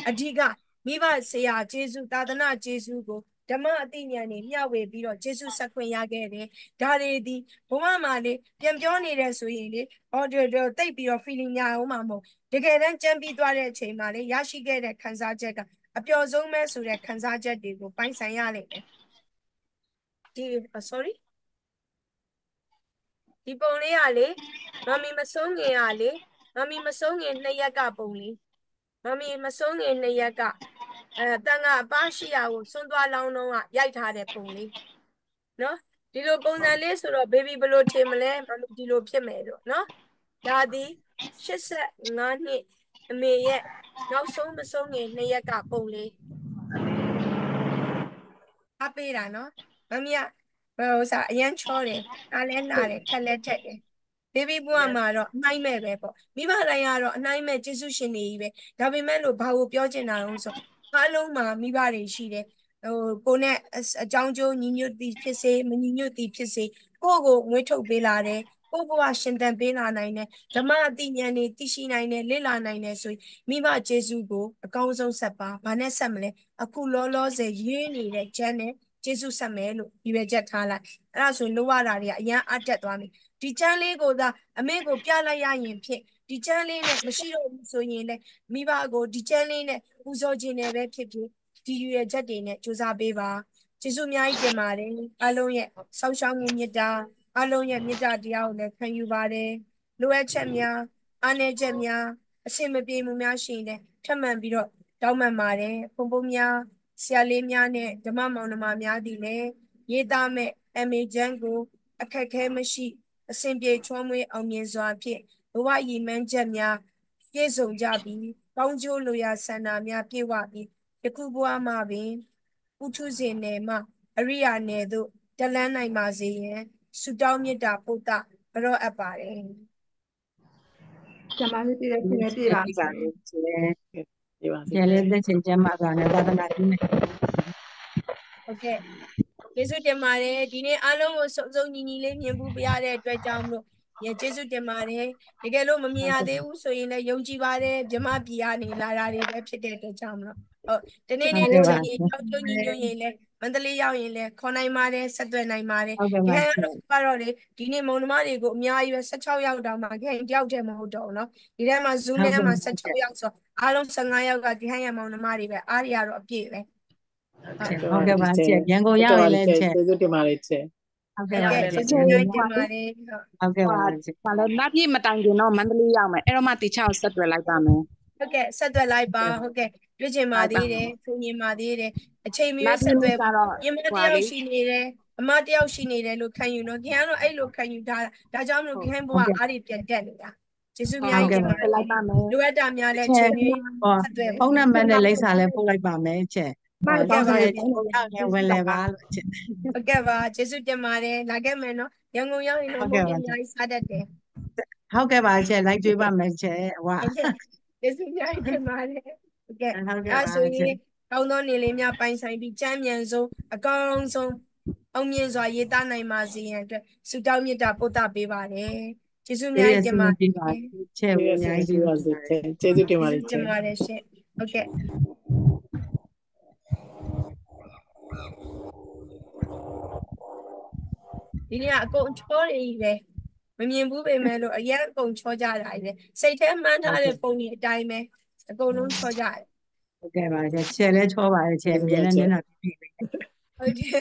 အဓိကမိဘဆရာကျေးဇူးသာသနာကျေးဇူးကို ဓမ္မအသိဉာဏ်နဲ့မျှဝေပြီးတော့ကျေးဇူးဆက်ခွင့်ရခဲ့တယ်ဒါတွေဒီဘဝမှာလေပြန်ပြောနေတယ်ဆိုရင်လေဟောတို့တို့တိတ်ပြီးတော့ feeling ညာအောင်မှာမဟုတ်တကယ်တမ်းကြံပြီးသွားတဲ့အချိန်မှာလေရရှိခဲ့တဲ့ခံစားချက်ကအပျော်ဆုံးပဲဆိုတဲ့ခံစားချက်တွေကိုပိုင်ဆိုင်ရလိမ့်မယ်ဒီ sorry ဒီပုံလေးကလေမမီမဆုံးငင်ကလေမမီမဆုံးငင်နှစ်ရက်ကပုံလေးမမီမဆုံးငင်နှစ်ရက်က အဲတန်ကအပါရှိရာကိုဆွန်းသွားလောင်းတော့ကရိုက်ထားတဲ့ပုံလေးနော်ဒီလိုပုံစံလေးဆိုတော့ baby ဘယ်လိုထင်မလဲမမဒီလိုဖြစ်မယ်တော့နော်ဒါသည်85နှစ်အမေရဲ့နောက်ဆုံးမဆုံးငယ်နှစ်ရက်ကပုံလေးအပေးတာနော်မမီကဘယ်လိုစားအရန်ချောတယ်အားလဲနာတယ်ခက်လဲထက်တယ် baby ဘွားမှာတော့အနိုင်မဲ့ပဲပေါ့မိဘတိုင်းကတော့အနိုင်မဲ့ကျေးဇူးရှင်တွေကြီးပဲဒါပေမဲ့လို့ဘာကိုပြောချင်တာလဲဆို အားလုံးမှာမိဘတွေရှိတယ်ဟိုကိုနဲ့အအကြောင်းကျိုးညီညွတ်သည်ဖြစ်စေမညီညွတ်သည်ဖြစ်စေကိုယ့်ကိုငွေထုတ်ပေးလာတယ်ကိုယ့်ဘဝရှင်သန်ပေးလာနိုင်တယ်ဓမ္မအသိဉာဏ်တွေသိရှိနိုင်တယ်လေ့လာနိုင်တယ်ဆိုရင်မိဘကျေးဇူးကိုအကောင်းဆုံးဆက်ပါဘာနဲ့ဆက်မလဲအခုလောလောဆယ်ရေးနေတဲ့ကျမ်းနဲ့ကျေးဇူးဆက်မယ်လို့ဒီပဲချက်ထားလိုက်အဲ့ဒါဆိုရင်လိုရတာတွေကအရန်အတက်သွားပြီဒီချမ်းလေးကိုသာအမေကိုပြလိုက်ရရင်ဖြစ် ဒီချမ်းလေးနဲ့မရှိတော့ဘူးဆိုရင်လည်းမိဘကိုဒီချမ်းလေးနဲ့ပူဇော်ခြင်းနဲ့ပဲဖြစ်ဖြစ်ဒီရွယ်ချက်တွေနဲ့ကြိုးစားပေးပါကျေးဇူးအများကြီးတင်ပါတယ်အားလုံးရဲ့ဆောင်းရှောင်းမှုမေတ္တာအားလုံးရဲ့မေတ္တာတရားကိုလည်းခံယူပါတယ်လိုအပ်ချက်များအားနည်းချက်များအဆင်မပြေမှုများရှိရင်လည်းထပ်မံပြီးတော့တောင်းပန်ပါတယ်ပုံပုံများဆရာလေးများနဲ့ဓမ္မမောင်နှမများသည်လည်းရေးသားမဲ့အမေချမ်းကိုအခက်ခဲမရှိအစဉ်ပြေချောမွေးအောင်မြင်စွာဖြင့် ဘဝရည်မှန်းချက်များပြည့်စုံကြပြီးကောင်းကျိုးလိုရာဆန္ဒများပြည့်ဝပြီးယခုဘဝမှာပင်ဥထုဇဉ်နယ်မှအရိယာနယ်သို့တလန်းနိုင်ပါစေရန်ဆုတောင်းမေတ္တာပို့တာဘရောအပ်ပါတယ်ကျမတို့ပြည့်တဲ့ပြည့်ပြည့်ပါစေပြပါစေကျန်လေးသက်ချင်ကျမပါနဲ့သာသနာပြုနေဟုတ်ကဲ့ကျေးဇူးတင်ပါတယ်ဒီနေ့အားလုံးကိုစုံစုံညီညီလေးမြင်ဖို့ပြရတဲ့အတွက်ကြောင့်မလို့ ညကျေးဇူးတင်ပါတယ်တကယ်လို့မမြင်ရသေးဘူးဆိုရင်လည်းယုံကြည်ပါတယ်မြမပြည်ကနေလာတာတွေပဲဖြစ်တဲ့အတွက်ကြောင့်မလို့ဟုတ်တနေ့နေ့တစ်ချိန်ကြီးကြောက်ကြုံညီညွတ်ရင်လည်းမန္တလေးရောက်ရင်လည်းခေါ်နိုင်ပါတယ်ဆက်သွယ်နိုင်ပါတယ် ဟုတ်ကဲ့ ဒီ ပါ ဟန်ကတော့လေဒီနေ့မုံနှမတွေကိုအများကြီးပဲ16ယောက်တောင်မှခင်တယောက်တည်းမဟုတ်တော့ဘူးเนาะဒီထဲမှာ Zoom ထဲမှာ16ယောက်ဆိုအားလုံး15ယောက်ကဒီဟန်ရမုံနှမတွေပဲအားရတော့အပြည့်ပဲ ဟုတ်ကဲ့ပါကျရန်ကုန်ရောက်ရင်လည်းချက် ကျေးဇူးတင်ပါတယ်ချက် ဟုတ်ဟုတ်ကဲ့ပါကဲ့ကျကျေးဇူးများတင်ပါတယ်ဟုတ်ဟုတ်ကဲ့ပါကျ။ဒါလည်းနတ်ပြည်မတိုင်ခင်တော့မန္တလေးရောက်မယ်။အဲ့တော့မှတီချောက်ဆက်တွေ့လိုက်ပါမယ်ဟုတ်ကဲ့ဆက်သွယ်လိုက်ပါဟုတ်ကဲ့တွေ့ချင်ပါသေးတယ်ဖုန်ရင်ပါသေးတယ်အချိန်။မျိုးဆက်သွယ်ပါကတော့ညီမတယောက်ရှိနေတယ်အမတယောက်ရှိနေတယ်လို့ခံယူတော့ခင်ဗျားတို့အဲ့လိုခံယူထားတာဒါကြောင့်မလို့ခင်ဗျားဘုရားအားတွေပြန်တက်နေတာကျေးဇူးများကြီးတင်ပါတလိုက်ပါမယ်လိုအပ်တာများလည်းအချိန်မျိုးဟောဆက်သွယ်ဖုန်းနံပါတ်နဲ့လိပ်စာလည်းပို့လိုက်ပါမယ်ချက်။ မှန်တောပါင်းပါဆိုရင်ရောက်ရင်ဝင်လဲပါလို့ချက်ဟုတ်ကဲ့ပါကျေးဇူးတင်ပါတယ်လာခဲ့မယ်နော်ရန်ကုန်ရောက်ရင်တော့ဟုတ်ဘုကဲ့ရားပါအများကြီးစားတတ်တယ်ဟုတ်ကဲ့ပါချက်လိုက်ကြွေးပါမယ်ချက်ဝါဟုတ်ကဲ့ကျေးဇူးများကြီးတင်ပါတယ်ဟုတ်ကဲ့ဟုတ်ကဲ့အဲပါဆိုချရက်င်ကောင်းသောနေလေးများပိုင်ဆိုင်ပြီးချမ်းမြန်ဆုံးအကောင်းဆုံးအောင်မြင်စွာရေးသားနိုင်ပါစေရန်အတွက်ဆုတောင်းမေတ္တာပို့သပေးပါတယ်ကျေးဇူးများကြီးတင်ပါတပြယ်ပါချက်ကျေးဝင်အများကြီးဇူးပါစေချက်ကျေးဇူးတင်ပါတယ်ကျေးဇူးတချက်င်ပါတယ်ရှင်ဟုတ်ကဲ့ ဒီနေ့ကအကုန်ချောနေပြီပဲမမြင်ဘူးပေမဲ့လို့အရင်အကုန်ချောကြတာကြီးပဲစိတ်ထဲမှန်းထားတဲ့ပုံကြီးအတိုင်းပဲအကုန်လုံးချောကြတယ်ဟုတ်ကဲ့ပါချက်ချက်လဲချောပါတယ်ချက်မြင်နေမျက်နှာပြည့်ပြီဟုတ်တယ်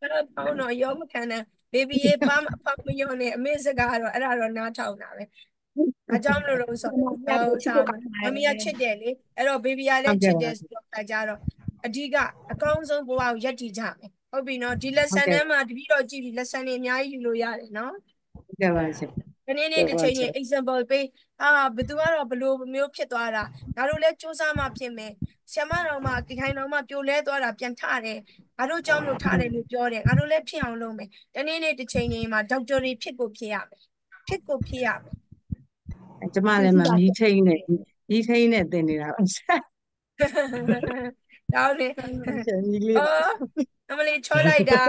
အဲ့တော့ပေါင်းတော့ရောမခံနဲ့ဘေဘီရဲ့ပန်းအဖေမရောနဲ့အမေစကားတော့အဲ့ဒါတော့နားထောင်တာပဲအကြောင်းမလို့လို့ဆိုတော့ဟိုစားမမီးကချစ်တယ်လေအဲ့တော့ဘေဘီကလည်းချစ်တယ်ဆိုတော့ခါကြတော့အဓိကအကောင်းဆုံးဘဝကိုယက်တည်ကြမယ် ဟုတ်ပြီနော်ဒီ lesson ထဲမှာတပည့်တော်ကြည့်ပြီး lesson တွေအများကြီးယူလို့ရတယ်နော်ဟုတ်ကဲ့ပါချက်ဒီနေ့နေ့တစ်ချိန်ချင်း example ပေးအာဘယ်သူကတော့ဘလို့မျိုးဖြစ်သွားတာငါတို့လည်းစူးစမ်းမှဖြစ်မယ်ဆ iam မတော်မှကိခိုင်တော်မှပြိုလဲသွားတာပြန်ထတယ်ငါတို့ကြောင့်လို့ထတယ်လို့ပြောတယ်ငါတို့လည်းဖြစ်အောင်လုပ်မယ်ဒီနေ့နေ့တစ်ချိန်ချင်းမှာဒေါက်တာတွေဖြစ်ကိုဖြစ်ရမယ်ဖြစ်ကိုဖြစ်ရမယ်ကျမလည်းမမီးထိန်နဲ့မီးထိန်နဲ့တင်နေတာပါ ချက်တောင်းနေချက်မီးလေးအော်အမလေးချောလိုက်တာ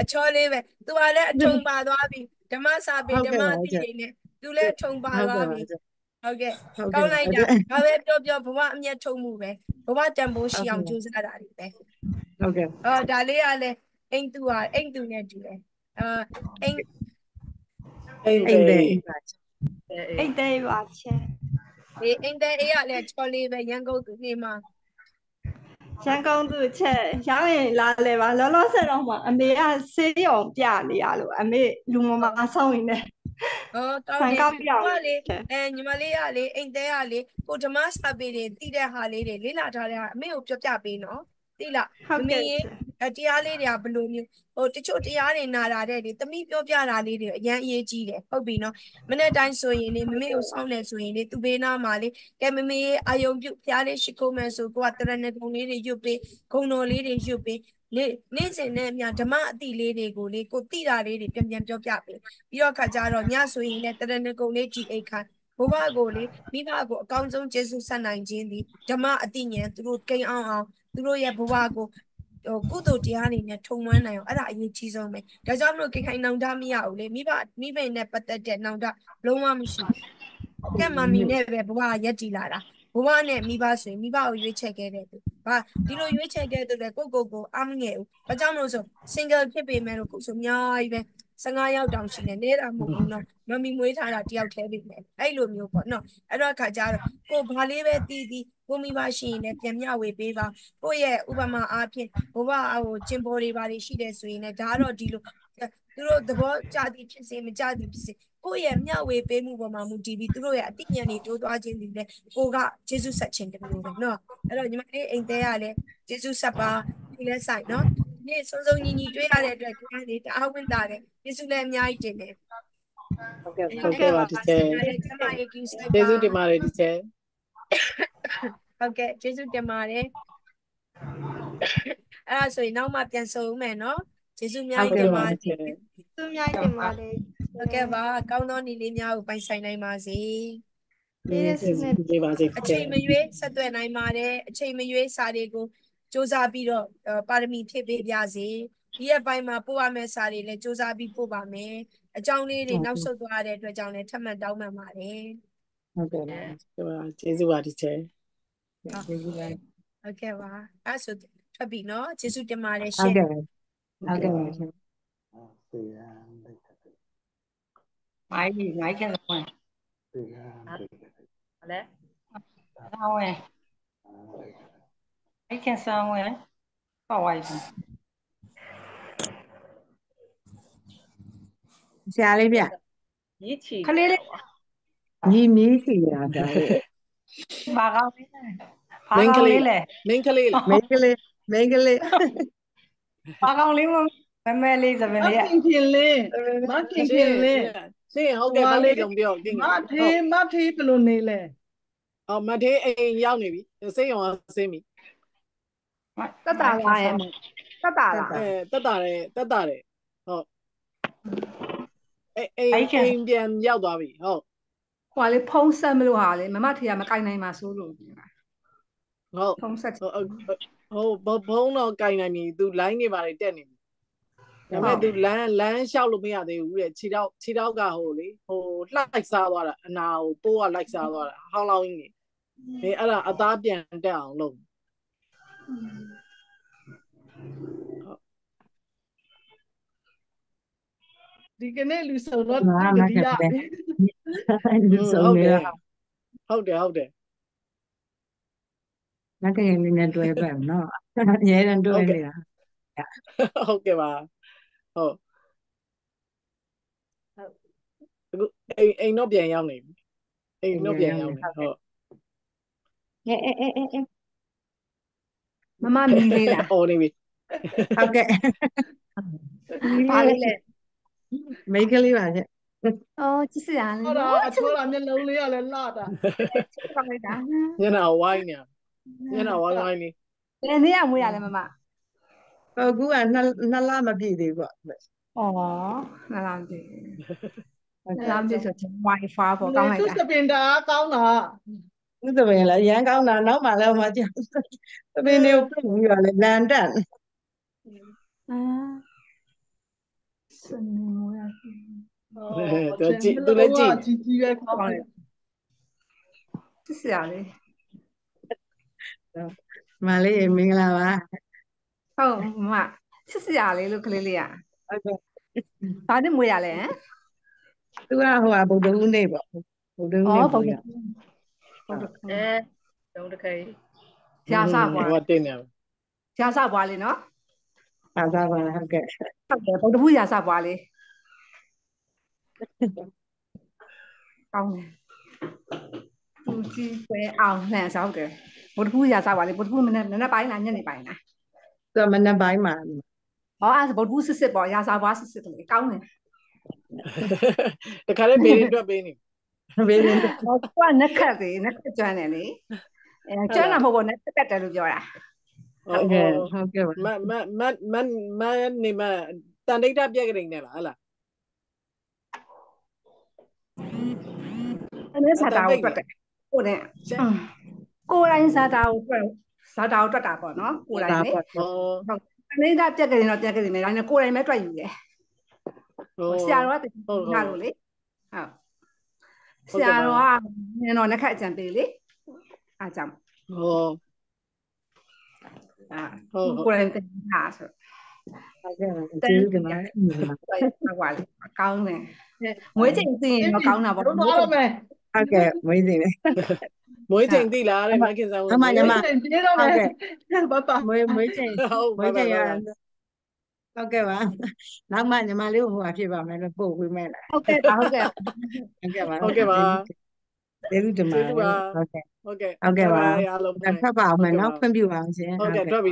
အချောလေးပဲသူကလည်းအထုံပါသွားပြီဓမ္မစာပေဓမ္မအသီးတွေနဲ့သူလည်းအထုံပါဟုတ်သွားကဲ့ပါပြီချက်ဟုတ်ကဲ့ဟုတ်ကောကဲ့င်းပါလိုက်တာဘာပဲပြောပြောဘဝအမျက်ထုံမှုပဲဘဝတန်ဖိုးရှိအောင်ဟုတ်ကြိုးကဲ့စားတာတွေပဲဟုတ်ကဲ့အော်ဒါလေးကလည်းအိမ်သူဟာအိမ်သူနဲ့တူတယ်အာအိမ်အိမ်အိမ်ပဲပဲအိမ်ပါချက်အိတ်သေးပါချဲဒီအိမ်တဲ့အေးကလည်းချော်လေးပဲရန်ကုန်သူနေမှာ ရန်ကုန်သူချက်ရောက်ရင်လာလေပါလောလောဆယ်တော့မှအမေကဆေးရုံပြနေရလို့အမေလူမမဆောင်ရင်လည်းဟောကောင်းဆန်တယ်ကောင်းပြောက်ဟောလေတယ်အဲညီမလေးကလေအိမ်တဲကလေကိုဓမ္မစာပေတွေတည်တဲ့ဟာလေးတွေလေ့လာထားတဲ့ဟာအမေကိုပြောပြပေးနော်သိလားဟုတ်မမေကဲ့ရေ အတရားလေးတွေကဘယ်လိုမျိုးဟိုတချို့တရားတွေနာတာတဲ့လေတမိပြောပြတာလေးတွေအရန်အရေးကြီးတယ်ဟုတ်ပြီနော်မနေ့တိုင်းဆိုရင်လေမမေကိုစောင့်နေဆိုရင်လေသူဘေးနားမှာလေကဲမမေရေအာယုံပြုတ်ဖျားလေးရှိခိုးမယ်ဆိုကိုကတရဏဂုံလေးတွေရွတ်ပေးဂုံတော်လေးတွေရွတ်ပေးနေ့နေ့စဉ်နဲ့အမျှဓမ္မအတိလေးတွေကိုလေကိုတိတာလေးတွေပြန်ပြန်ပြောပြပေးပြီးတော့ခါကြတော့ညဆိုရင်လည်းတရဏဂုံလေးကြည်အိတ်ခိုင်းဘုရားကိုလေမိဘကိုအကောင်းဆုံးကျေးဇူးဆက်နိုင်ခြင်းဒီဓမ္မအတိဉာဏ်သူတို့ကိန်းအောင်အောင်သူတို့ရဲ့ဘဝကို ဟိုကုသိုလ်တရားတွေနဲ့ထုံမွမ်းနိုင်အောင်အဲ့ဒါအရေးကြီးဆုံးပဲဒါကြောင့်မလို့ခိုင်ခိုင်နောင်တမရဘူးလေမိဘမိဘနဲ့ပတ်သက်တဲ့နောင်တလုံးဝမရှိဘူးကဲမမီနဲ့ပဲဘဝရက်တည်လာတာဘဝနဲ့မိဘဆိုရင်မိဘကိုရွေးချယ်ခဲ့တဲ့သူဟာဒီလိုရွေးချယ်ခဲ့တဲ့သူလေကိုကိုကိုအားမငယ်ဘူးဘာကြောင့်လို့ဆို single ဖြစ်ပေမဲ့လို့ခုဆိုအများကြီးပဲ 15ယောက်တောင်ရှိနေနေတာမဟုတ်ဘူးနော်မမီမွေးထားတာတယောက်တည်းပဲအဲ့လိုမျိုးပေါ့နော်အဲ့တော့အခါကျတော့ကိုဘာလေးပဲတီးတီးကိုမိဘရှိရင်လည်းပြန်မျှဝေပေးပါကိုယ့်ရဲ့ဥပမာအားဖြင့် ဘဝဟိုကျင်ပေါ်တွေပါတွေရှိတယ်ဆိုရင်လည်းဒါကတော့ဒီလိုသူတို့သဘောကြသည်ဖြစ်စေမကြသည်ဖြစ်စေကိုယ့်ရဲ့မျှဝေပေးမှုပေါ်မှာမူတည်ပြီးသူတို့ရဲ့အတိအဉာဏ်တွေတိုးသွားခြင်းတွေလည်းကိုကကျေးဇူးဆက်ခြင်းတမျိုးပဲเนาะအဲ့တော့ညီမလေးအိမ်သေးရလဲကျေးဇူးဆက်ပါဒီလဲဆိုင်เนาะဒီ နေ့စုံစုံညီညီတွေ့ရတဲ့အတွက်ဒီကနေ့တအားဝင်တာတယ်ယေရှုလည်းအများကြီးတင်တယ်ဟုတ်ကဲ့ဟုတ်ကဲ့ပါဒီကျေယေရှုတင်ပါတယ်ဒီကျေဟုတ်ကဲ့ယေရှုတင်ပါတယ်အဲ့ဒါဆိုရင်နောက်မှပြန်ဆုံမယ်နော်ယေရှုများကြီးတင်ပါတယ်ယေရှုများကြီးတင်ပါတယ်ဟုတ်ကဲ့ပါကောင်းသောနေ့လေးများကိုပိုင်ဆိုင်နိုင်ပါစေ်ပေးပါစေအချိန်မရွေးဆက်သွယ်နိုင်ပါတယ်အချိန်မရွေးစာတွေကို စူးစမ်းပြီးတော့အဲပါရမီဖြည့်ပေးကြစေဒီအပိုင်းမှာပို့ရမယ့်စာတွေလည်းစူးစမ်းပြီးပို့ပါမယ်အကြောင်းလေးတွေနောက်ဆုတ်သွားတဲ့အတွက်ကြောင့်လည်းထပ်မံတောင်းပန်ပါတယ်ဟုတ်ကဲ့ပါကျေးဇူးပါတီချာကျေးဇူးပါဟုတ်ကဲ့ပါအဲ့ဆိုထွက်ပြီနော်ကျေးဇူးတင်ပါတယ်ရှဟုတ်င်ကဲ့ပါဟုတ်ကဲ့ပါရှင်မိုင်းမိုင်းကန်ဝင်ဟလဲဆောင်းဝင် မိုင်းကန်ဆောင်းဝင်ပေါ့ဝိုင်းဆရာလေးဗျရည်ချီခလေးလေးညီမီးစီရတာဘာကောင်းလေးလဲမင်းကလေးမင်းကလေးမိန်းကလေးမိန်းကလေးဘာကောင်လေးမမမဲလေးစပင်းလေးမခင်ခင်လေးမခင်ခင်လေးရှင်းဟုတ်ကဲ့မလေးတုံပြောတင်းမထေးမထေးဘယ်လိုနေလဲအော်မထေးအိမ်ရောက်နေပြီစိတ်ရောဆင်းပြီ တက်တာလားရဲ့တက်တာလားအဲတက်တာတယ်တက်တာတယ်ဟုတ်အဲအိမ်အိမ်ပြန်ရောက်သွားပြီဟုတ်ဟိုကလေဖုံးဆက်မလို့ဟာလေမမထေးကမကင်နိုင်မှာစိုးလို့ဟုတ်ဖုံးဆက်ဟိုဟိုဘုံတော့ကင်နိုင်ပြီ तू line နေပါလေတက်နေပြီဒါပေမဲ့ तू လမ်းလမ်းလျှောက်လို့မရသေးဘူးတဲ့ခြေတော့ခြေတော့ကဟိုလေဟိုလှိုက်စားသွားတာအနာကိုပိုးကလိုက်စားသွားတာဟောင်းလောင်းကြီးနေအဲအဲ့ဒါအသားပြန်တက်အောင်လုပ် ဒီကနေ့လူစုံတော့ငါဒီမကကရတဲ့ဒီဆုံးနေဟုတ်တယ်ဟုတ်တယ်မကရင်လေးနဲ့တွဲပဲနော်အများနဲ့တွဲနေတာဟုတ်ကဲ့ပါဟုတ်အခုအိမ်အိမ်တော့ပြန်ရောက်နေပြီအိမ်တော့ပြန်ရောက်နေဟုတ်အဲအဲအဲ အဲမမမီလေးလားအော်နေပြီဟုတ်ကဲ့ဘာလေးလဲမိန်းကလေးပါချက်အော်ကြည့်စရာလေးဟောတာအချိုးတာမျက်လုံးလေးကလည်းလှတာပါလိုက်တာညနာဝိုင်းနေညနာဝိုင်းဝိုင်းနေဘယ်နေ့ကမွေးရလဲမမဟုတ်ကူကနှစ်နှစ်လမပြည့်သေးဘူးပေါ့အော်နားလားမသိဘူးနားမသိဆိုချင် wifi ပေါ့ကောင်းလိုက်သူတာစပင်တာကောင်းတာ သူသပင်လည်းရမ်းကောင်းတာနောက်မှလည်းဟိုကျသပင်တွေကိုပြပြီးတော့လည်းလန်တက်အာစနေမွေးရကြီးကြီးပဲကောင်းတယ်ကြည့်စရာလေးမလေးမင်္ဂလာပါဟုတ်မမချစ်စရာလေးလို့ကလေးလေးอ่ะဟုတ်ကဲ့ဘာနဲ့မွေးရလဲဟမ်သူကဟိုကဗုဒ္ဓဦးနေ့ပေါ့ဗုဒ္ဓဦးနေ့အော်ပုံဘုံရဟုတ်ကဲ့ အဲတုံးတခိန်ဂျာစပွားဟိုတင်းနေဂျာစပွားလေးနော်ပါသားပါဟုတ်ကဲ့ဟုတ်တယ်ဗုဒ္ဓဘူးဂျာစပွားလေးကောင်းတယ်သူကြီးပွဲအောင်လှန်ဆောင်တယ်ဘုဒ္ဓဘူးရစားပါလေဘုဒ္ဓဘူးမနေ့မနေ့ပိုင်းလားညနေပိုင်းလားသူကမနက်ပိုင်းမှာဟောအဲ့ဒါဘုဒ္ဓဘူးစစ်စစ်ပေါ့ရစားပွားစစ်စစ်တယ်ကောင်းတယ်တခါလေးမေးရင်အတွက်ပေးနေ ဘေးရင်းဟောသူကနက်ခတ်တယ်နက်ခတ်ကျွမ်းတယ်လေအဲကျွမ်းတာမဟုတ်ဘူးနက်ခတ်တယ်လို့ပြောတာဟုတ်ကဲ့ဟုတ်ကဲ့ပါမမမမမနေမတန်ဒိတ်တပြက်ကလေးနဲ့လားဟလားအဲ့ဒါစားတာကိုတွက်တယ်ကိုယ်နဲ့ကိုယ်တိုင်းစားတာကိုတွက်စားတာကိုတွက်တာပေါ့နော်ကိုယ်တိုင်းလေဟောအနေဒါပြက်ကလေးတော့ပြက်ကလေးမယ်ဒါနဲ့ကိုယ်တိုင်းပဲတွက်ယူတယ်ဟောဆရာတော်ကတကယ်ညလို့လေဟုတ် ဆရာတော်ကနင်တော့နှစ်ခက်အကြံပေးလေအားကြောင့်ဟောအာဟုတ်ဟုတ်ကိုယ်တိုင်းတင်တာဆိုဟုတ်ကဲ့ပါကျေးဇူးတင်ပါတယ်တော့ဟွာလေကောင်းတယ်ငွေချိန်သိရင်တော့ကောင်းတာပေါ့တော့တော့မယ်ဟုတ်ကဲ့မွေးနေတယ်မွေးချိန်သိလားတဲ့မခင်ဆောင်အမညီမပြေးတော့မယ်ဘာပါမွေးမွေးချိန်ဟုတ်မွေးချိန်ရ ဟုတ်ကဲ့ပါနောက်မှညီမလေးကိုဟိုအဖြစ်ပါမယ်လို့ပို့ပေးမယ်လားဟုတ်ကဲ့ပါဟုတ်ကဲ့ဟုတ်ကဲ့ပါဟုတ်ကဲ့ပါကျေးဇူးတင်ပါတယ်ဟုတ်ကဲ့ဟုတ်ကဲ့ဟုတ်ကဲ့ပါအားလုံးဖတ်ပါအောင်မယ်နော်ခွင့်ပြုပါအောင်ရှင်ဟုတ်ကဲ့တွက်ပြီ